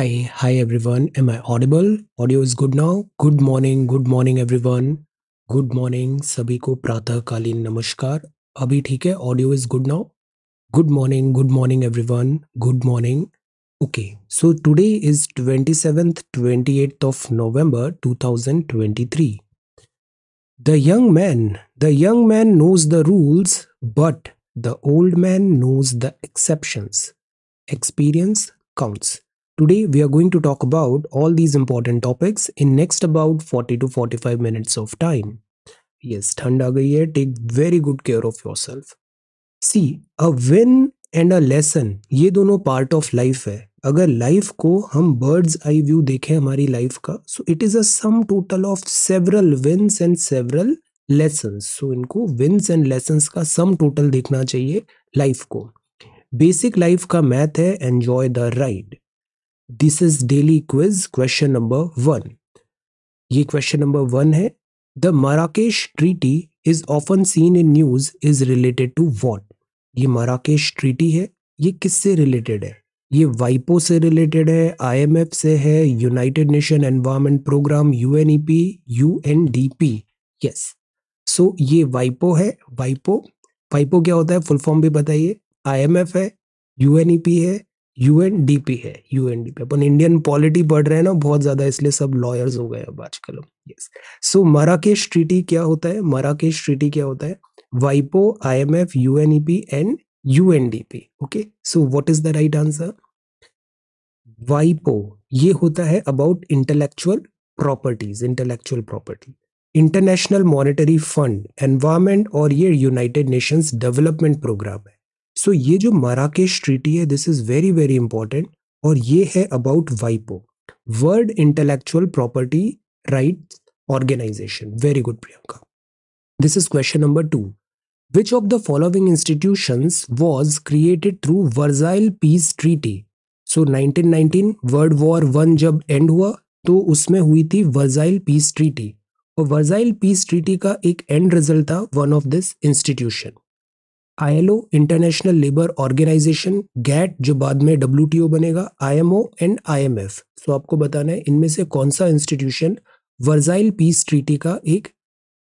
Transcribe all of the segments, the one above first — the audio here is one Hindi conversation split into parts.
Hi, hi everyone. Am I audible? Audio is good now. Good morning, good morning everyone. Good morning सभी को प्रातःकालीन नमस्कार अभी ठीक है audio is good now good morning good morning everyone good morning okay so today is 27th 28th of november 2023 the young man the young man knows the rules but the old man knows the exceptions experience counts Today we are going to talk about all these important topics in next about 40 to 45 minutes of time. Yes, आ गई है take very good care of yourself see a win and a lesson ये दोनों पार्ट ऑफ़ लाइफ है अगर लाइफ को हम बर्ड्स आई व्यू देखें हमारी लाइफ का so it is a sum total of several wins and several lessons so इनको विन्स एंड लेसन्स का सम टोटल देखना चाहिए लाइफ को बेसिक लाइफ का मैथ है enjoy the ride this is daily quiz question number one ये क्वेश्चन नंबर वन है. The Marrakesh treaty is often seen in news is related to what ये मराकेश ट्रीटी है. ये किससे रिलेटेड है? ये वाइपो से रिलेटेड है आईएमएफ से है United Nation environment programme UNEP UNDP yes so ये वाइपो है. वाइपो वाइपो क्या होता है? फुल फॉर्म भी बताइए. आईएमएफ है यूएनईपी है यूएनडीपी है यूएनडीपी अपन इंडियन पॉलिटी पढ़ रहे हैं ना, बहुत ज़्यादा, इसलिए सब लॉयर्स हो गए अब आजकल। यस सो मराकेश ट्रीटी क्या होता है? मराकेश ट्रीटी क्या होता है? वाइपो IMF UNEP and UNDP okay so what is the right answer वाइपो ये होता है about intellectual properties intellectual property International Monetary Fund environment और ये यूनाइटेड नेशंस डेवलपमेंट प्रोग्राम है। सो ये जो मराकेश ट्रीटी है this is very very important और ये है about वाइपो world intellectual property right organisation very good Priyanka this is question number two which of the following institutions was created through Versailles peace treaty so 1919 world war one जब एंड हुआ तो उसमें हुई थी वर्जाइल पीस ट्रीटी और वर्जाइल पीस ट्रीटी का एक एंड रिज़ल्ट था one of this institution ILO international labour organisation GATT जो बाद में डब्ल्यू बनेगा आईएमओ एंड आईएमएफ सो आपको बताना है, इनमें से कौन सा इंस्टीट्यूशन वर्जाइल पीस ट्रीटी का एक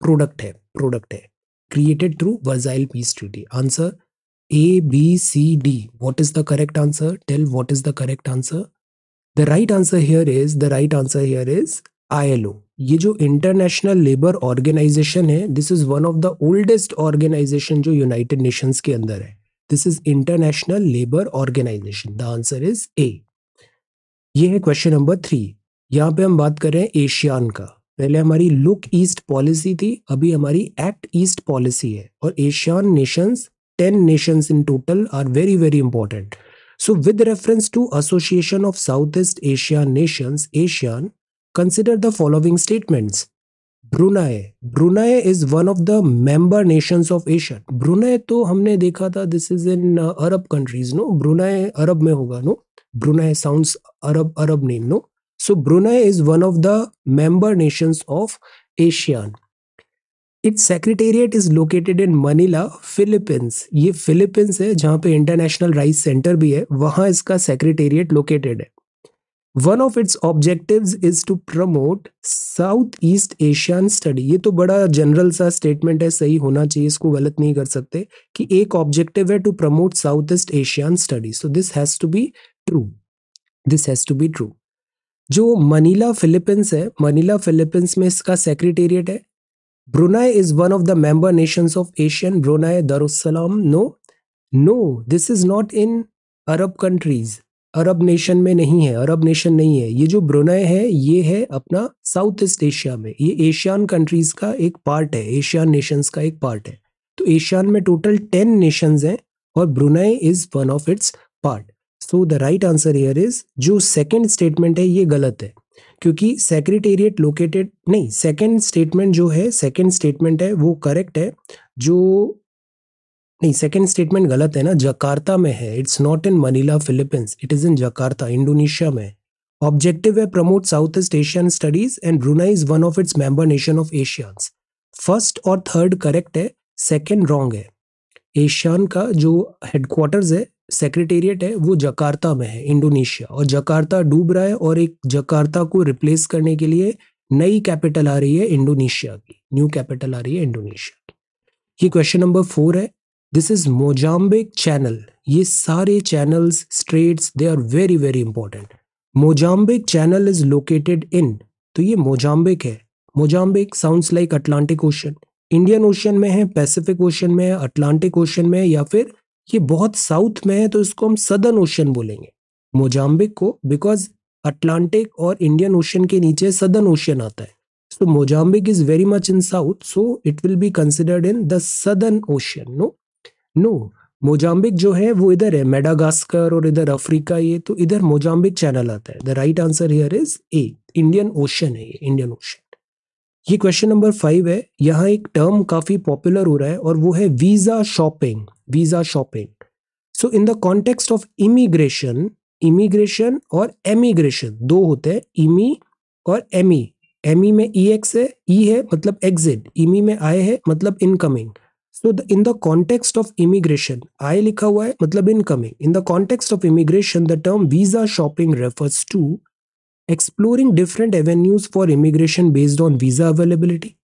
प्रोडक्ट है प्रोडक्ट है। Created through Versailles peace treaty answer A B C D what is the correct answer tell what is the correct answer the right answer here is the right answer here is ILO ये जो इंटरनेशनल लेबर ऑर्गेनाइजेशन है this is one of the oldest organisation जो यूनाइटेड नेशंस के अंदर है. This is international labour organisation the answer is A ये है क्वेश्चन नंबर थ्री यहाँ पे हम बात कर रहे हैं एशियान का. पहले हमारी लुक ईस्ट पॉलिसी थी, अभी हमारी एक्ट ईस्ट पॉलिसी है. और ASEAN nations ten nations in total are very very important so with reference to association of South East Asian nations ASEAN Consider the following statements. Brunei. Brunei is one of the member nations of Asia. Brunei तो हमने देखा था is in uh, Arab countries, no? Brunei Arab में होगा, no? Brunei sounds Arab Arab name, no? So Brunei is one of the member nations of ASEAN. It's secretariat is located in Manila Philippines ये फिलीपींस है जहाँ पे इंटरनेशनल राइस सेंटर भी है वहाँ इसका सेक्रेटेरिएट लोकेटेड है one of its objectives is to promote South East Asian study ये तो बड़ा जनरल सा स्टेटमेंट है, सही होना चाहिए, इसको गलत नहीं कर सकते, कि एक ऑब्जेक्टिव है to promote South East Asian study so this has to be true this has to be true जो मनीला फिलीपींस है मनीला फिलीपींस में इसका सेक्रेटेरिएट है। Brunei is one of the member nations of ASEAN Brunei Darussalam no no this is not in Arab countries Arab nation में नहीं है, अरब नेशन नहीं है। ये जो ब्रुनई है, ये है अपना साउथ ईस्ट एशिया में। ये एशियन कंट्रीज़ का एक पार्ट है, एशियन नेशंस का एक पार्ट है। तो एशियन में टोटल टेन नेशंस हैं और Brunei is one of its part. So the right answer here is, जो सेकेंड स्टेटमेंट है, ये गलत है। क्योंकि सेक्रेटेरिएट लोकेटेड, नहीं, सेकेंड स्टेटमेंट जो है, सेकेंड स्टेटमेंट है, वो करेक्ट है। जो नहीं सेकेंड स्टेटमेंट गलत है ना, जकार्ता में है। It's not in Manila Philippines it is in Jakarta Indonesia में ऑब्जेक्टिव है promote South East Asian studies and Brunei is one of its member nation of ASEANs first और थर्ड करेक्ट है सेकेंड रॉन्ग है। एशियान का जो हेडक्वार्टर्स है सेक्रेटेरिएट है, वो जकार्ता में है इंडोनेशिया और जकार्ता डूब रहा है और एक जकार्ता को रिप्लेस करने के लिए नई कैपिटल आ रही है इंडोनेशिया की। न्यू कैपिटल आ रही है इंडोनेशिया की। ये क्वेश्चन नंबर फोर है। दिस इज़ मोजाम्बिक चैनल ये सारे channels straits they are very very important Mozambique channel is located in तो ये मोजाम्बिक है. Mozambique sounds like Atlantic ocean Indian ocean में है पैसिफिक ओशन में है अटलांटिक ओशन में है, या फिर ये बहुत साउथ में है तो इसको हम सदर्न ओशन बोलेंगे. मोजाम्बिक को बिकॉज़ अटलांटिक और इंडियन ओशन के नीचे सदर्न ओशन आता है. So Mozambique is very much in south so it will be considered in the southern ocean no no Mozambique जो है, वो इधर है मेडागास्कर और इधर अफ्रीका ये तो इधर मोजाम्बिक चैनल आता है। The right answer here is A Indian ocean है ये इंडियन ओशन ये क्वेश्चन नंबर फाइव है, यहाँ एक टर्म काफ़ी पॉपुलर हो रहा है और वो है visa shopping visa shopping so in the context of immigration immigration और एमिग्रेशन दो होते हैं इमी और एमी एमी में ई एक्स है ई है मतलब एग्जिट इमी में आए है मतलब incoming so in the context of immigration I लिखा हुआ है मतलब incoming in the context of immigration the term visa shopping refers to exploring different avenues for immigration based on visa availability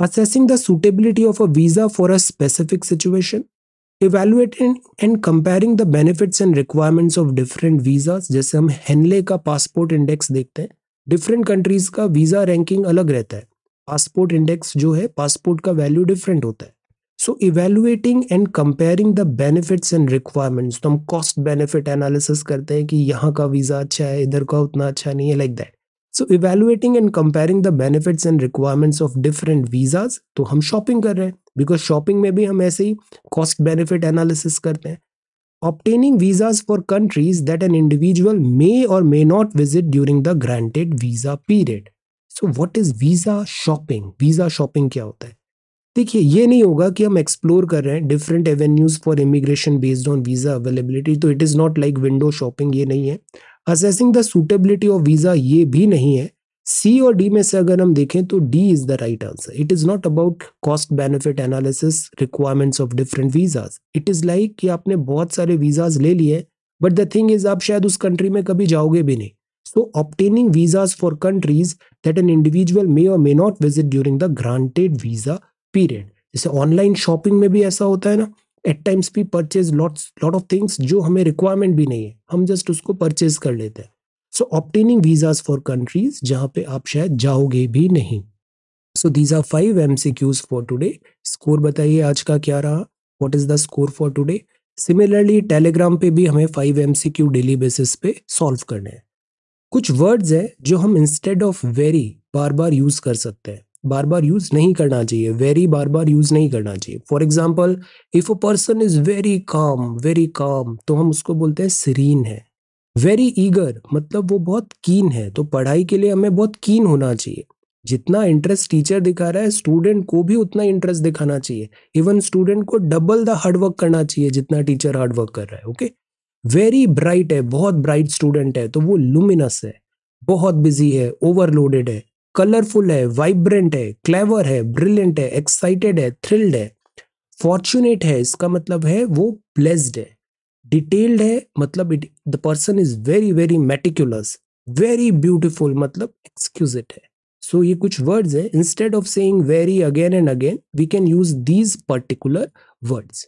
assessing the suitability of a visa for a specific situation evaluating and comparing the benefits and requirements of different visas जैसे हम हेनले का पासपोर्ट इंडेक्स देखते हैं डिफरेंट कंट्रीज़ का वीज़ा रैंकिंग अलग रहता है। पासपोर्ट इंडेक्स जो है पासपोर्ट का वैल्यू डिफरेंट होता है। So evaluating and comparing the benefits and requirements तो हम कॉस्ट बेनिफिट एनालिसिस करते हैं कि यहाँ का वीज़ा अच्छा है, इधर का उतना अच्छा नहीं है like that so evaluating and comparing the benefits and requirements of different visas तो हम शॉपिंग कर रहे हैं बिकॉज़ शॉपिंग में भी हम ऐसे ही कॉस्ट बेनिफिट एनालिसिस करते हैं obtaining visas for countries that an individual may or may not visit during the granted visa period. So, what is visa shopping? Visa shopping क्या होता है देखिए, ये नहीं होगा कि हम एक्सप्लोर कर रहे हैं different avenues for immigration based on visa availability तो it is not like window shopping ये नहीं है। Assessing the suitability of visa ये भी नहीं है। सी और डी में से अगर हम देखें तो D is the right answer it is not about cost benefit analysis requirements of different visas it is like कि आपने बहुत सारे वीजाज ले लिए बट द थिंग इज़ आप शायद उस कंट्री में कभी जाओगे भी नहीं। So obtaining visas for countries that an individual may or may not visit during the granted visa period जैसे ऑनलाइन शॉपिंग में भी ऐसा होता है ना एट टाइम्स भी purchase lots lot of things जो हमें रिक्वायरमेंट भी नहीं है, हम जस्ट उसको परचेज कर लेते हैं। So obtaining visas for countries जहाँ पे आप शायद जाओगे भी नहीं। So these are five M C Qs for today score बताइए आज का क्या रहा? What is the score for today similarly Telegram पे भी हमें five M C Q daily basis पे सॉल्व करने हैं। कुछ वर्ड्स हैं जो हम इंस्टेड ऑफ़ वेरी बार बार यूज़ कर सकते हैं। बार बार यूज़ नहीं करना चाहिए वेरी बार बार यूज़ नहीं करना चाहिए। For example if a person is very calm very calm तो हम उसको बोलते हैं सीरीन है। वेरी ईगर मतलब वो बहुत कीन है तो पढ़ाई के लिए हमें बहुत कीन होना चाहिए। जितना इंटरेस्ट टीचर दिखा रहा है स्टूडेंट को भी उतना इंटरेस्ट दिखाना चाहिए। इवन स्टूडेंट को डबल द हार्डवर्क करना चाहिए, जितना टीचर हार्डवर्क कर रहा है ओके वेरी ब्राइट है, बहुत ब्राइट स्टूडेंट है तो वो लुमिनस है, बहुत बिज़ी है ओवरलोडेड है। कलरफुल है वाइब्रेंट है क्लेवर है ब्रिलियंट है एक्साइटेड है थ्रिल्ड है फॉर्चुनेट है इसका मतलब है वो ब्लेस्ड है। डिटेल्ड है मतलब it the person is very very meticulous very beautiful मतलब एक्सक्यूजिट है। सो so, ये कुछ वर्ड्स है instead of saying very again and again we can use these particular words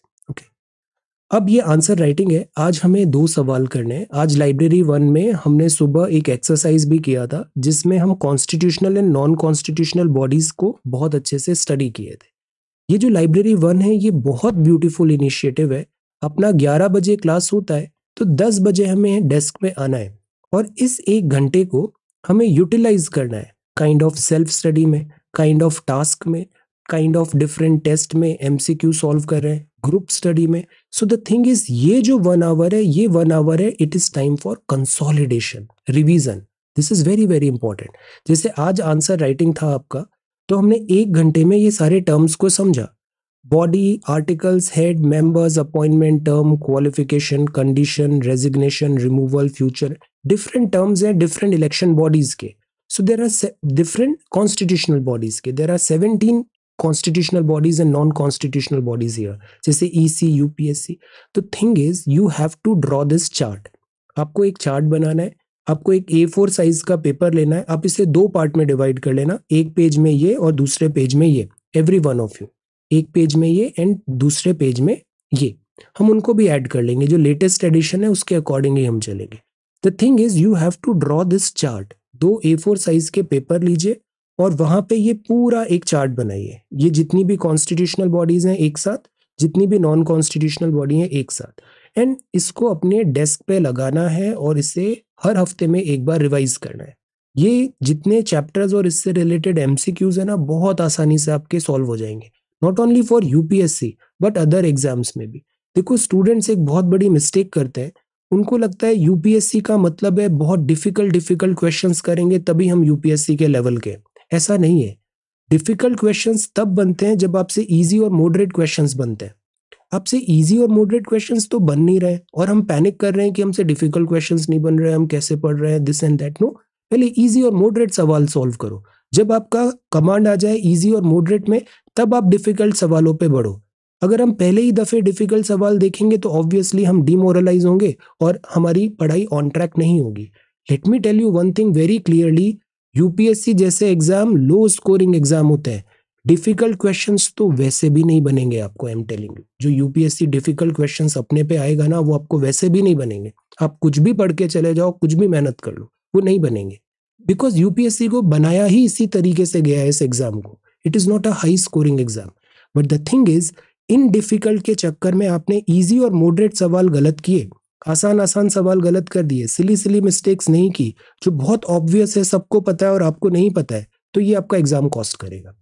अब ये आंसर राइटिंग है। आज हमें दो सवाल करने हैं। आज लाइब्रेरी वन में हमने सुबह एक एक्सरसाइज भी किया था, जिसमें हम constitutional and non constitutional bodies को बहुत अच्छे से स्टडी किए थे। ये जो लाइब्रेरी वन है, ये बहुत ब्यूटीफुल इनिशिएटिव है। अपना 11 बजे क्लास होता है तो 10 बजे हमें डेस्क में आना है। और इस एक घंटे को हमें यूटिलाइज करना है काइंड ऑफ़ सेल्फ स्टडी में काइंड ऑफ़ टास्क में। काइंड ऑफ़ डिफरेंट टेस्ट में एमसीक्यू सॉल्व कर रहे हैं ग्रुप स्टडी में। सो द थिंग इज़ ये जो वन आवर है, ये वन आवर है it is time for consolidation revision this is very very important जैसे आज आंसर राइटिंग था आपका तो हमने एक घंटे में ये सारे टर्म्स को समझा। Body articles head members appointment term qualification condition resignation removal future different terms हैं डिफरेंट इलेक्शन बॉडीज के। So there are different constitutional bodies के। There are seventeen constitutional bodies and non-constitutional bodies here. जैसे EC UPSC तो thing is, you have to draw this chart. आपको एक चार्ट बनाना है, आपको एक ए फोर साइज़ का पेपर लेना है, आप इसे दो पार्ट में डिवाइड कर लेना, एक पेज में ये और दूसरे पेज में ये एवरी वन ऑफ़ यू एक पेज में ये एंड दूसरे पेज में ये। हम उनको भी ऐड कर लेंगे, जो लेटेस्ट एडिशन है, उसके अकॉर्डिंग ही हम चलेंगे। The thing is you have to draw this chart दो ए फोर साइज़ के पेपर लीजिए और वहाँ पे ये पूरा एक चार्ट बनाइए ये जितनी भी कॉन्स्टिट्यूशनल बॉडीज हैं एक साथ, जितनी भी नॉन कॉन्स्टिट्यूशनल बॉडी हैं एक साथ। एंड इसको अपने डेस्क पे लगाना है और इसे हर हफ़्ते में एक बार रिवाइज करना है। ये जितने चैप्टर्स और इससे रिलेटेड एमसीक्यूज है ना, बहुत आसानी से आपके सॉल्व हो जाएँगे। Not only for UPSC but other exams में भी। देखो स्टूडेंट्स एक बहुत बड़ी मिस्टेक करते हैं। उनको लगता है यूपीएससी का मतलब है बहुत डिफ़िकल्ट डिफ़िकल्ट क्वेश्चंस करेंगे, तभी हम यूपीएससी के लेवल के ऐसा नहीं है। डिफ़िकल्ट क्वेश्चंस तब बनते हैं जब आपसे इजी और मॉडरेट क्वेश्चंस बनते हैं। आपसे इजी और मॉडरेट क्वेश्चंस तो बन नहीं रहे और हम पैनिक कर रहे हैं कि हमसे डिफ़िकल्ट क्वेश्चंस नहीं बन रहे, हम कैसे पढ़ रहे हैं दिस एंड दैट नो पहले इजी और मॉडरेट सवाल सॉल्व करो। जब आपका कमांड आ जाए इजी और मॉडरेट में, तब आप डिफ़िकल्ट सवालों पे बढ़ो। अगर हम पहले ही दफे डिफ़िकल्ट सवाल देखेंगे तो ऑब्वियसली हम डिमोरलाइज होंगे और हमारी पढ़ाई ऑन ट्रैक नहीं होगी। Let me tell you one thing very clearly UPSC जैसे एग्ज़ाम लो स्कोरिंग एग्ज़ाम होते हैं। डिफ़िकल्ट क्वेश्चंस तो वैसे भी नहीं बनेंगे आपको एम टेलिंग जो यूपीएससी डिफ़िकल्ट क्वेश्चंस अपने पे आएगा ना, वो आपको वैसे भी नहीं बनेंगे। आप कुछ भी पढ़ के चले जाओ, कुछ भी मेहनत कर लो, वो नहीं बनेंगे। बिकॉज़ यूपीएससी को बनाया ही इसी तरीके से गया है इस एग्ज़ाम को। It is not a high scoring exam but the thing is in difficult के चक्कर में आपने इजी और मॉडरेट सवाल गलत किए। आसान आसान सवाल गलत कर दिए, सिली सिली मिस्टेक्स नहीं की, जो बहुत ऑब्वियस है, सबको पता है और आपको नहीं पता है तो ये आपका एग्ज़ाम कॉस्ट करेगा।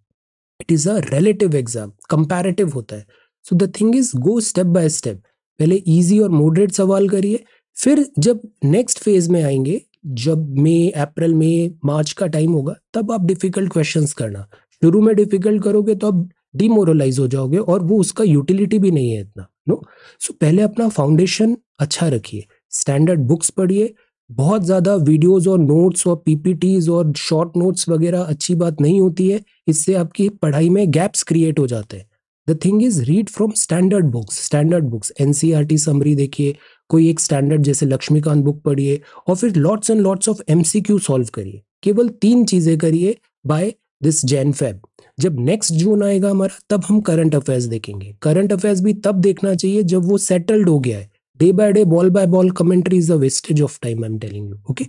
It is a relative exam comparative होता है। So the thing is go step by step पहले इजी और मॉडरेट सवाल करिए, फिर जब नेक्स्ट फ़ेज़ में आएँगे, जब मई, अप्रैल में मार्च का टाइम होगा, तब आप डिफ़िकल्ट क्वेश्चंस करना। शुरू में डिफ़िकल्ट करोगे तो आप डिमोरलाइज हो जाओगे और वो उसका यूटिलिटी भी नहीं है इतना। नो सो पहले अपना फाउंडेशन अच्छा रखिए। स्टैंडर्ड बुक्स पढ़िए। बहुत ज़्यादा वीडियोस और नोट्स और पीपीटीज और शॉर्ट नोट्स वगैरह अच्छी बात नहीं होती है। इससे आपकी पढ़ाई में गैप्स क्रिएट हो जाते हैं। The thing is read from standard books standard books NCERT summary देखिए। कोई एक स्टैंडर्ड जैसे लक्ष्मीकांत बुक पढ़िए और फिर lots and lots of MCQ solve करिए। केवल तीन चीज़ें करिए। बाय दिस जैन फेब जब नेक्स्ट जून आएगा हमारा, तब हम करंट अफेयर्स देखेंगे। करंट अफेयर्स भी तब देखना चाहिए जब वो सेटल्ड हो गया है। Day by day ball by ball commentary is the wastage of time I am telling you okay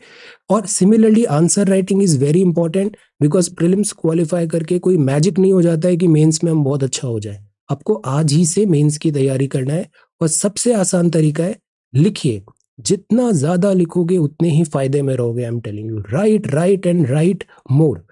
और similarly answer writing is very important because prelims qualify करके कोई मैजिक नहीं हो जाता है कि मेन्स में हम बहुत अच्छा हो जाए। आपको आज ही से मेन्स की तैयारी करना है और सबसे आसान तरीका है, लिखिए। जितना ज़्यादा लिखोगे, उतने ही फ़ायदे में रहोगे I am telling you right right and right more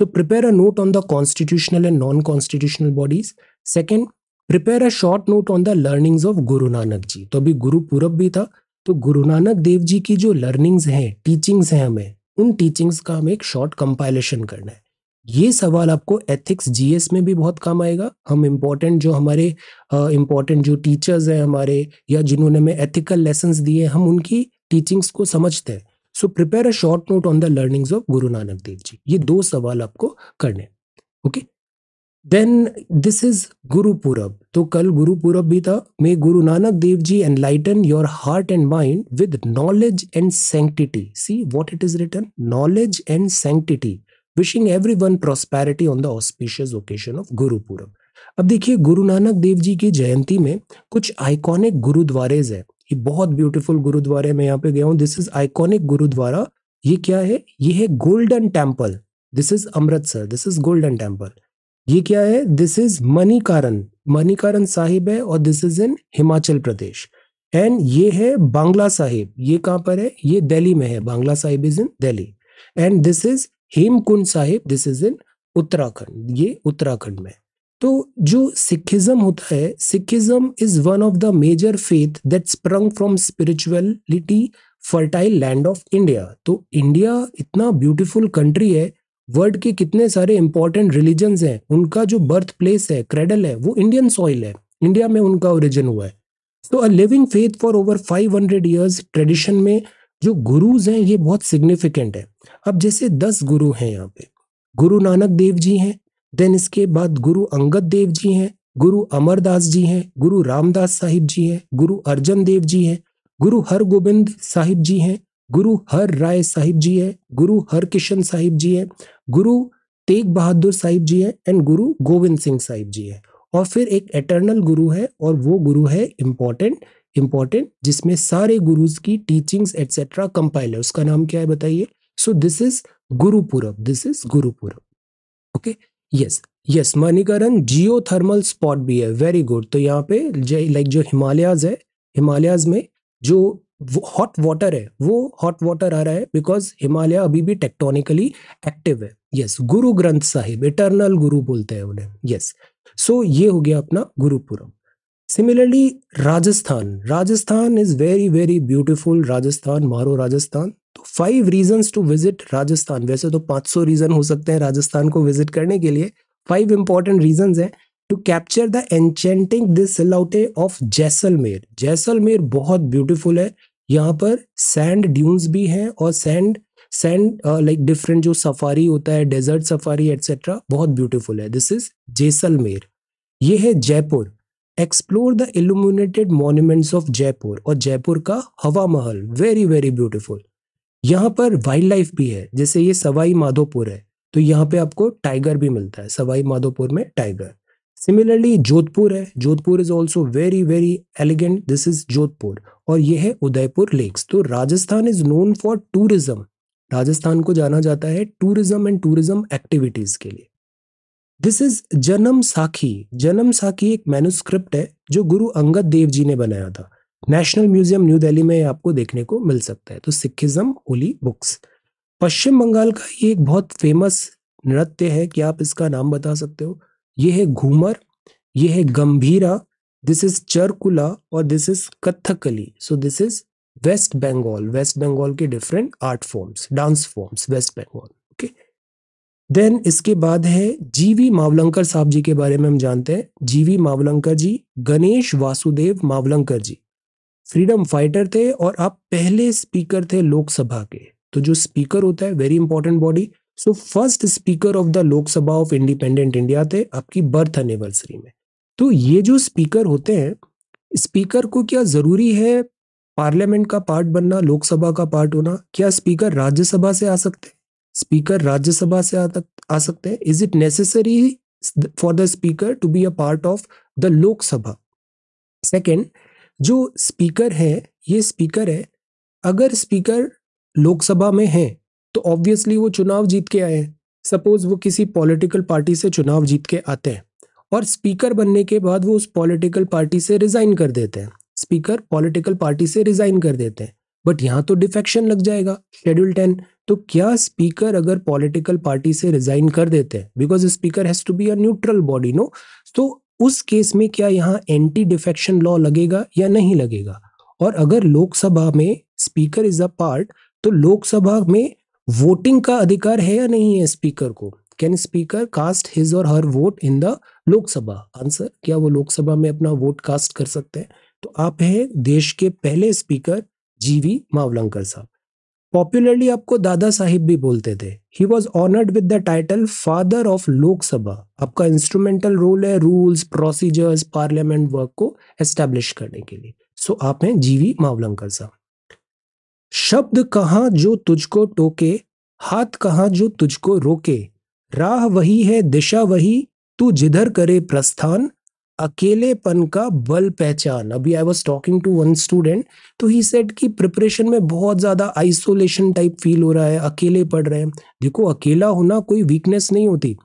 prepare a note on the constitutional and non constitutional bodies second prepare a short note on the learnings of Guru Nanak ji तो अभी गुरु पूरब भी था तो गुरु नानक देव जी की जो लर्निंग्स हैं टीचिंग्स हैं हमें, उन टीचिंग्स का हमें एक शॉर्ट कंपाइलेशन करना है। ये सवाल आपको एथिक्स जीएस में भी बहुत काम आएगा। हम इम्पोर्टेंट जो हमारे इम्पोर्टेंट जो टीचर्स हैं हमारे, या जिन्होंने हमें एथिकल लेसन्स दिए हम उनकी टीचिंग्स को समझते हैं। So prepare a short note on the learnings of Guru Nanak Dev जी ये दो सवाल आपको करने ओके देन दिस इज़ गुरु पूरब तो कल गुरु पूरब भी था। May Guru Nanak Dev ji enlighten your heart and mind with knowledge and sanctity see what it is return knowledge and sanctity wishing everyone prosperity on the auspicious occasion of Guru Purab अब देखिए गुरु नानक देव जी की जयंती में कुछ आइकॉनिक गुरुद्वारेज है। ये बहुत ब्यूटीफुल गुरुद्वारे में यहाँ पे गया हूँ। This is iconic gurdwara. ये क्या है? ये है Golden Temple this is Amritsar. This is Golden Temple ये क्या है? This is Manikaran. मणिकारण साहिब है और this is in Himachal Pradesh. And ये है बांग्ला साहिब। ये कहाँ पर है? ये दिल्ली में है। Bangla Sahib is in Delhi. And this is Hemkund Sahib. This is in Uttarakhand. ये उत्तराखंड में। तो जो सिखिज्म होता है Sikhism is one of the major faith that sprung from spirituality fertile land of India तो इंडिया इतना ब्यूटीफुल कंट्री है वर्ल्ड के कितने सारे इंपॉर्टेंट रिलीजन हैं, उनका जो बर्थ प्लेस है क्रेडल है, वो इंडियन सॉइल है। इंडिया में उनका ओरिजिन हुआ है। तो a living faith for over 500 years tradition में जो गुरुज हैं, ये बहुत सिग्निफिकेंट है। अब जैसे दस गुरु हैं यहाँ पे। गुरु नानक देव जी हैं देन इसके बाद गुरु अंगद देव जी हैं, गुरु अमरदास जी हैं, गुरु रामदास साहिब जी हैं, गुरु अर्जन देव जी हैं, गुरु हरगोबिंद साहिब जी हैं, गुरु हर राय साहिब जी है, गुरु हर किशन साहिब जी है, गुरु तेग बहादुर साहिब जी है एंड गुरु गोविंद सिंह साहिब जी हैं। और फिर एक एटर्नल गुरु है और वो गुरु है इंपॉर्टेंट इंपॉर्टेंट जिसमें सारे गुरुज की टीचिंग्स एटसेट्रा कंपाइल है। उसका नाम क्या है बताइए? So this is Gurpurab this is Gurpurab. Okay yes yes Manikaran geothermal spot भी है वेरी गुड तो यहाँ पे लाइक जो हिमालयाज है हिमालयाज में जो हॉट वाटर है वो हॉट वाटर आ रहा है बिकॉज़ हिमालय अभी भी टेक्टोनिकली एक्टिव है। Yes yes, Guru Granth Sahib eternal गुरु बोलते हैं उन्हें। यस सो ये हो गया अपना Gurpurab similarly Rajasthan Rajasthan is very very beautiful Rajasthan मारो राजस्थान तो five reason to visit Rajasthan वैसे तो 500 रीजन हो सकते हैं राजस्थान को विज़िट करने के लिए। फाइव इंपॉर्टेंट रीजन है to capture the enchanting this silhouette of Jaisalmer Jaisalmer बहुत ब्यूटीफुल है। यहाँ पर सैंड ड्यून्स भी हैं और सैंड सैंड लाइक डिफरेंट जो सफारी होता है डेजर्ट सफारी एटसेट्रा बहुत ब्यूटीफुल है। दिस इज़ जैसलमेर ये है Jaipur. Explore the illuminated monuments of Jaipur और जयपुर का हवा महल। वेरी वेरी ब्यूटीफुल यहाँ पर वाइल्ड लाइफ भी है, जैसे ये सवाई माधोपुर है तो यहाँ पे आपको टाइगर भी मिलता है सवाई माधोपुर में टाइगर सिमिलरली जोधपुर है, Jodhpur is also very very elegant this is Jodhpur, और ये है उदयपुर लेक्स तो Rajasthan is known for tourism Rajasthan को जाना जाता है टूरिज़्म एंड टूरिज़्म एक्टिविटीज़ के लिए। दिस इज़ जन्म साखी जन्म साखी एक मैनुस्क्रिप्ट है, जो गुरु अंगद देव जी ने बनाया था। नेशनल म्यूज़ियम न्यू दिल्ली में आपको देखने को मिल सकता है। तो Sikhism holy books. Paschim Bangal का ये एक बहुत फ़ेमस नृत्य है क्या आप इसका नाम बता सकते हो। ये है घूमर, ये है गंभीरा दिस इज़ चरकुला और this is Kathakali so this is West Bengal West Bengal के different art forms dance forms West Bengal okay then इसके बाद है जीवी मावलंकर साहब जी के बारे में हम जानते हैं। GV Mavalankar ji Ganesh Vasudev Mavalankar ji. Freedom fighter थे और आप पहले स्पीकर थे लोकसभा के। तो जो स्पीकर होता है very important body so first speaker of the Lok Sabha of independent India थे आपकी बर्थ एनिवर्सरी में। तो ये जो स्पीकर होते हैं स्पीकर को क्या ज़रूरी है पार्लियामेंट का पार्ट बनना लोकसभा का पार्ट होना? क्या स्पीकर राज्यसभा से आ सकते हैं? स्पीकर राज्यसभा से आ, सकते हैं? Is it necessary for the speaker to be a part of the Lok Sabha? Second जो स्पीकर है, ये स्पीकर है, अगर स्पीकर लोकसभा में है तो ऑब्वियसली वो चुनाव जीत के आए हैं। सपोज़ वो किसी पॉलिटिकल पार्टी से चुनाव जीत के आते हैं और स्पीकर बनने के बाद वो उस पॉलिटिकल पार्टी से रिजाइन कर देते हैं। स्पीकर पॉलिटिकल पार्टी से रिजाइन कर देते हैं। बट यहाँ तो डिफेक्शन लग जाएगा शेड्यूल टेन तो क्या स्पीकर अगर पॉलिटिकल पार्टी से रिजाइन कर देते हैं? Because speaker has to be a neutral body no तो उस केस में क्या यहाँ एंटी डिफेक्शन लॉ लगेगा या नहीं लगेगा? और अगर लोकसभा में स्पीकर इज़ अ पार्ट तो लोकसभा में वोटिंग का अधिकार है या नहीं है स्पीकर को? Can speaker cast his or her vote in the Lok Sabha? Answer क्या वो लोकसभा में अपना वोट कास्ट कर सकते हैं? तो आप है देश के पहले स्पीकर जीवी मावलंकर साहब। पॉपुलरली आपको दादा साहिब भी बोलते थे। He was honoured with the title father of Lok Sabha आपका इंस्ट्रूमेंटल रोल है रूल्स प्रोसीजर्स पार्लियामेंट वर्क को एस्टेब्लिश करने के लिए। सो so, आप हैं जीवी मावलंकर साहब। शब्द कहाँ जो तुझको टोके हाथ कहाँ जो तुझको रोके राह वही है दिशा वही तू जिधर करे प्रस्थान अकेलेपन का बल पहचान। अभी I was talking to one student तो ही सेट की प्रिपरेशन में बहुत ज़्यादा आइसोलेशन टाइप फील हो रहा है, अकेले पढ़ रहे हैं। देखो, अकेला होना कोई वीकनेस नहीं होती।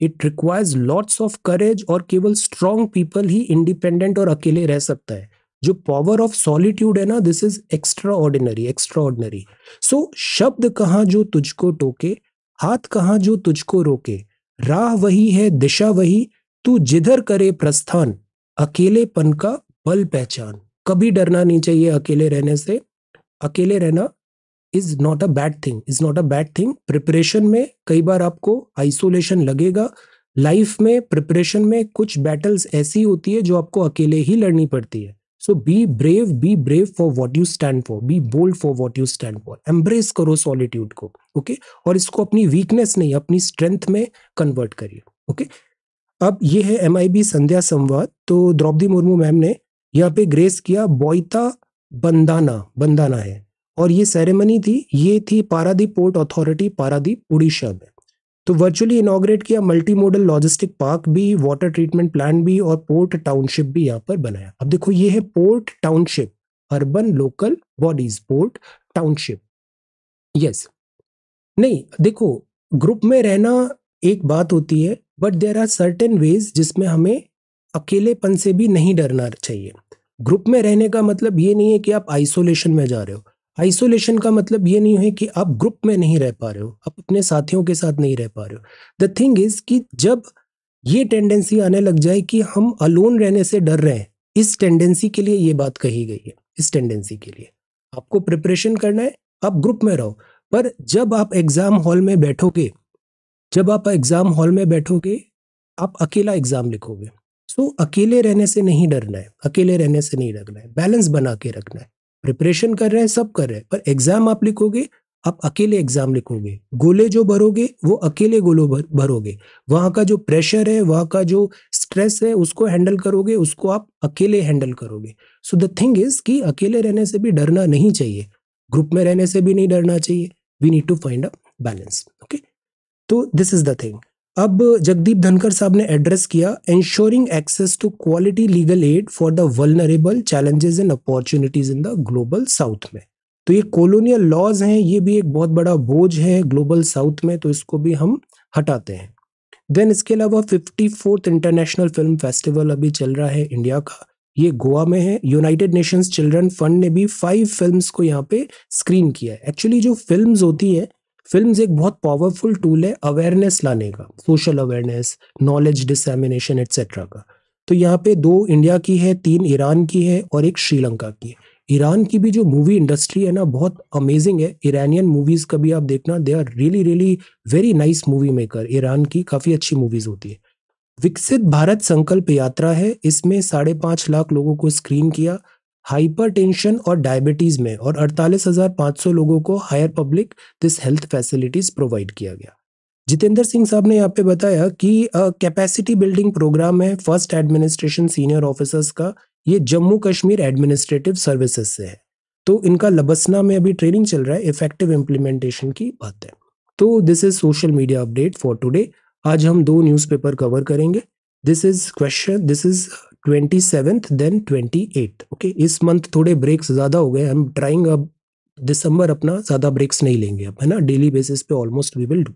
It requires lots of courage और केवल स्ट्रॉन्ग पीपल ही इंडिपेंडेंट और अकेले रह सकता है। जो पावर ऑफ़ सॉलिट्यूड है ना this is extraordinary extraordinary so शब्द कहाँ जो तुझको टोके, हाथ कहाँ जो तुझको रोके, राह वही है, दिशा वही तू जिधर करे प्रस्थान, अकेलेपन का बल पहचान। कभी डरना नहीं चाहिए अकेले रहने से। अकेले रहना is not a bad thing is not a bad thing preparation में कई बार आपको आइसोलेशन लगेगा। लाइफ में प्रिपरेशन में कुछ बैटल्स ऐसी होती है जो आपको अकेले ही लड़नी पड़ती है। So be brave be brave for what you stand for be bold for what you stand for embrace करो सॉलिट्यूड को ओके okay? और इसको अपनी वीकनेस नहीं, अपनी स्ट्रेंथ में कन्वर्ट करिए ओके अब ये है एमआईबी संध्या संवाद। तो द्रौपदी मुर्मू मैम ने यहाँ पे ग्रेस किया बोईता बंदाना बंदाना है। और ये सेरेमनी थी, ये थी पारादीप पोर्ट अथॉरिटी पारादीप उड़ीसा में। तो वर्चुअली इनोग्रेट किया मल्टी मॉडल लॉजिस्टिक पार्क भी वाटर ट्रीटमेंट प्लांट भी और पोर्ट टाउनशिप भी यहाँ पर बनाया। अब देखो, ये है port township urban local bodies port township yes नहीं, देखो ग्रुप में रहना एक बात होती है but there are certain ways जिसमें हमें अकेलेपन से भी नहीं डरना चाहिए। ग्रुप में रहने का मतलब ये नहीं है कि आप आइसोलेशन में जा रहे हो। आइसोलेशन का मतलब ये नहीं है कि आप ग्रुप में नहीं रह पा रहे हो, आप अपने साथियों के साथ नहीं रह पा रहे हो। द थिंग इज़ कि जब ये टेंडेंसी आने लग जाए कि हम अलोन रहने से डर रहे हैं, इस टेंडेंसी के लिए ये बात कही गई है, इस टेंडेंसी के लिए। आपको प्रिपरेशन करना है, आप ग्रुप में रहो, पर जब आप एग्ज़ाम हॉल में बैठोगे जब आप एग्ज़ाम हॉल में बैठोगे आप अकेला एग्ज़ाम लिखोगे। सो अकेले रहने से नहीं डरना है अकेले रहने से नहीं डरना है। बैलेंस बना के रखना है। प्रिपरेशन कर रहे हैं सब कर रहे हैं। पर एग्ज़ाम आप लिखोगे आप अकेले एग्ज़ाम लिखोगे। गोले जो भरोगे वो अकेले गोलो भर, भरोगे। वहाँ का जो प्रेशर है वहाँ का जो स्ट्रेस है उसको हैंडल करोगे उसको आप अकेले हैंडल करोगे। सो द थिंग इज़ कि अकेले रहने से भी डरना नहीं चाहिए। ग्रुप में रहने से भी नहीं डरना चाहिए। We need to find a balance okay तो दिस इज़ द थिंग अब जगदीप धनकर साहब ने एड्रेस किया ensuring access to quality legal aid for the vulnerable challenges and opportunities in the global south में। तो ये कॉलोनियल लॉज हैं, ये भी एक बहुत बड़ा बोझ है ग्लोबल साउथ में तो इसको भी हम हटाते हैं। देन इसके अलावा fifty fourth international film festival अभी चल रहा है इंडिया का, ये गोवा में है। यूनाइटेड नेशंस चिल्ड्रन फंड ने भी फाइव फिल्म्स को यहाँ पे स्क्रीन किया है। एक्चुअली जो फिल्म्स होती है फ़िल्म एक बहुत पावरफुल टूल है अवेयरनेस लाने का social awareness knowledge dissemination etcetera का। तो यहाँ पे दो इंडिया की है, तीन ईरान की है और एक श्रीलंका की है। ईरान की भी जो मूवी इंडस्ट्री है ना, बहुत अमेजिंग है। ईरानियन मूवीज़ का भी आप देखना they are really really very nice movie maker Iran की काफ़ी अच्छी मूवीज़ होती है। विकसित भारत संकल्प यात्रा है, इसमें साढ़े पाँच लाख लोगों को स्क्रीन किया। हाइपरटेंशन और डायबिटीज़ में और अड़तालीस हज़ार पाँच सौ लोगों को higher public this health facilities provide किया गया। जितेंद्र सिंह साहब ने यहाँ पे बताया कि कैपेसिटी बिल्डिंग प्रोग्राम है फ़र्स्ट एडमिनिस्ट्रेशन सीनियर ऑफिसर्स का, ये जम्मू कश्मीर एडमिनिस्ट्रेटिव सर्विसेज़ से है। तो इनका लबसना में अभी ट्रेनिंग चल रहा है इफ़ेक्टिव इम्प्लीमेंटेशन की बात है। तो this is social media update for today आज हम दो न्यूज़पेपर कवर करेंगे। This is question this is twenty seventh then twenty eight okay इस मंथ थोड़े ब्रेक्स ज़्यादा हो गए हम ट्राइंग अब दिसंबर अपना ज़्यादा ब्रेक्स नहीं लेंगे अब, है ना? डेली बेसिस पे almost we will do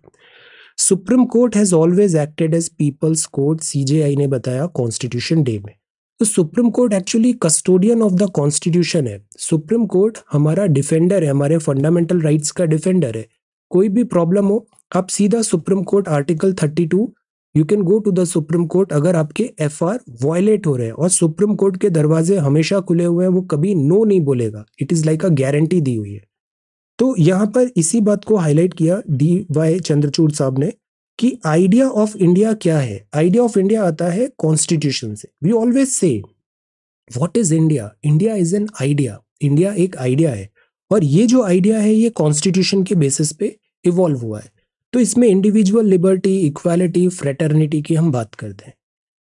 Supreme Court has always acted as people's court CJI ने बताया कॉन्स्टिट्यूशन डे में। तो Supreme Court actually custodian of the constitution है। सुप्रीम कोर्ट हमारा डिफेंडर है, हमारे फंडामेंटल राइट्स का डिफेंडर है। कोई भी प्रॉब्लम हो, आप सीधा Supreme Court article thirty two you can go to the Supreme Court अगर आपके एफ़ आर वॉयलेट हो रहे हैं और सुप्रीम कोर्ट के दरवाजे हमेशा खुले हुए हैं, वो कभी नो नहीं बोलेगा। It is like a guarantee दी हुई है। तो यहाँ पर इसी बात को हाईलाइट किया डी वाई चंद्रचूड़ साहब ने कि आइडिया ऑफ़ इंडिया क्या है? आइडिया ऑफ़ इंडिया आता है कॉन्स्टिट्यूशन से। We always say what is India India is an idea India एक आइडिया है। और ये जो आइडिया है, ये कॉन्स्टिट्यूशन के बेसिस पे इवॉल्व हुआ है। तो इसमें इंडिविजुअल लिबर्टी इक्वालिटी फ्रेटर्निटी की हम बात करते हैं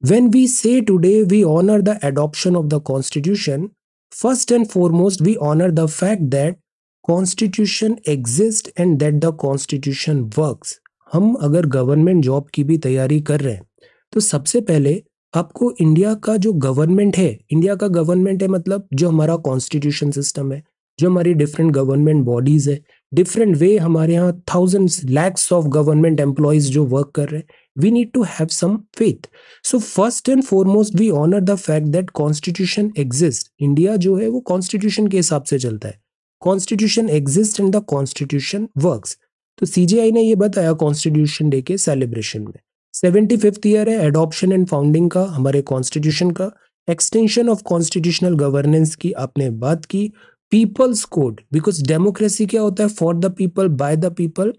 when we say today we honour the adoption of the constitution first and foremost we honour the fact that constitution exist and that the constitution works हम अगर गवर्नमेंट जॉब की भी तैयारी कर रहे हैं तो सबसे पहले आपको इंडिया का जो गवर्नमेंट है इंडिया का गवर्नमेंट है मतलब जो हमारा कॉन्स्टिट्यूशन सिस्टम है, जो हमारी डिफरेंट गवर्नमेंट बॉडीज है डिफरेंट वे हमारे यहाँ thousand lakhs of government employees जो वर्क कर रहे हैं we need to have some faith so first and foremost we honour the fact that constitution exist India जो है, वो कॉन्स्टिट्यूशन के हिसाब से चलता है। Constitution exist and the constitution works तो सीजीआई ने ये बताया कॉन्स्टिट्यूशन डे के सेलिब्रेशन में। सेवेंटी फिफ्थ ईयर है एडॉप्शन एंड फाउंडिंग का, हमारे कॉन्स्टिट्यूशन का। एक्सटेंशन ऑफ़ कॉन्स्टिट्यूशनल गवर्नेंस की आपने बात की। पीपल्स कोड बिकॉज़ डेमोक्रेसी क्या होता है? For the people by the people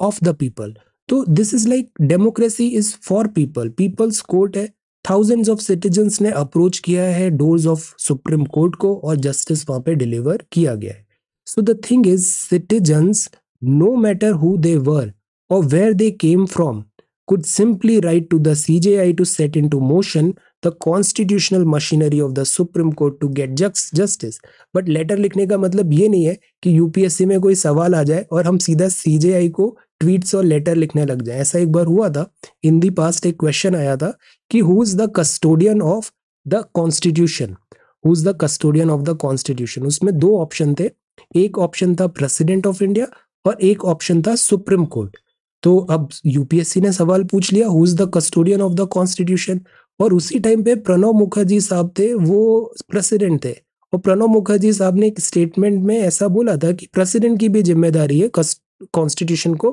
of the people तो this is like democracy is for people people's court है। थाउजेंड्स ऑफ़ सिटीजन्स ने अप्रोच किया है डोर्स ऑफ़ सुप्रीम कोर्ट को और जस्टिस वहाँ पे डिलीवर किया गया है। So the thing is citizens no matter who they were और where they came from could simply write to the CJI to set into motion the constitutional machinery of the Supreme Court to get justice but letter लिखने का मतलब ये नहीं है कि यूपीएससी में कोई सवाल आ जाए और हम सीधा सीजेआई को ट्वीट्स और लेटर लिखने लग जाए। ऐसा एक बार हुआ था इन दी पास्ट एक क्वेश्चन आया था कि who is the custodian of the constitution who is the custodian of the constitution उसमें दो ऑप्शन थे। एक ऑप्शन था प्रेसिडेंट ऑफ़ इंडिया और एक ऑप्शन था सुप्रीम कोर्ट तो अब यूपीएससी ने सवाल पूछ लिया who is the custodian of the constitution और उसी टाइम पे प्रणब मुखर्जी साहब थे, वो प्रेसिडेंट थे। और प्रणब मुखर्जी साहब ने एक स्टेटमेंट में ऐसा बोला था कि प्रेसिडेंट की भी ज़िम्मेदारी है कॉन्स्टिट्यूशन को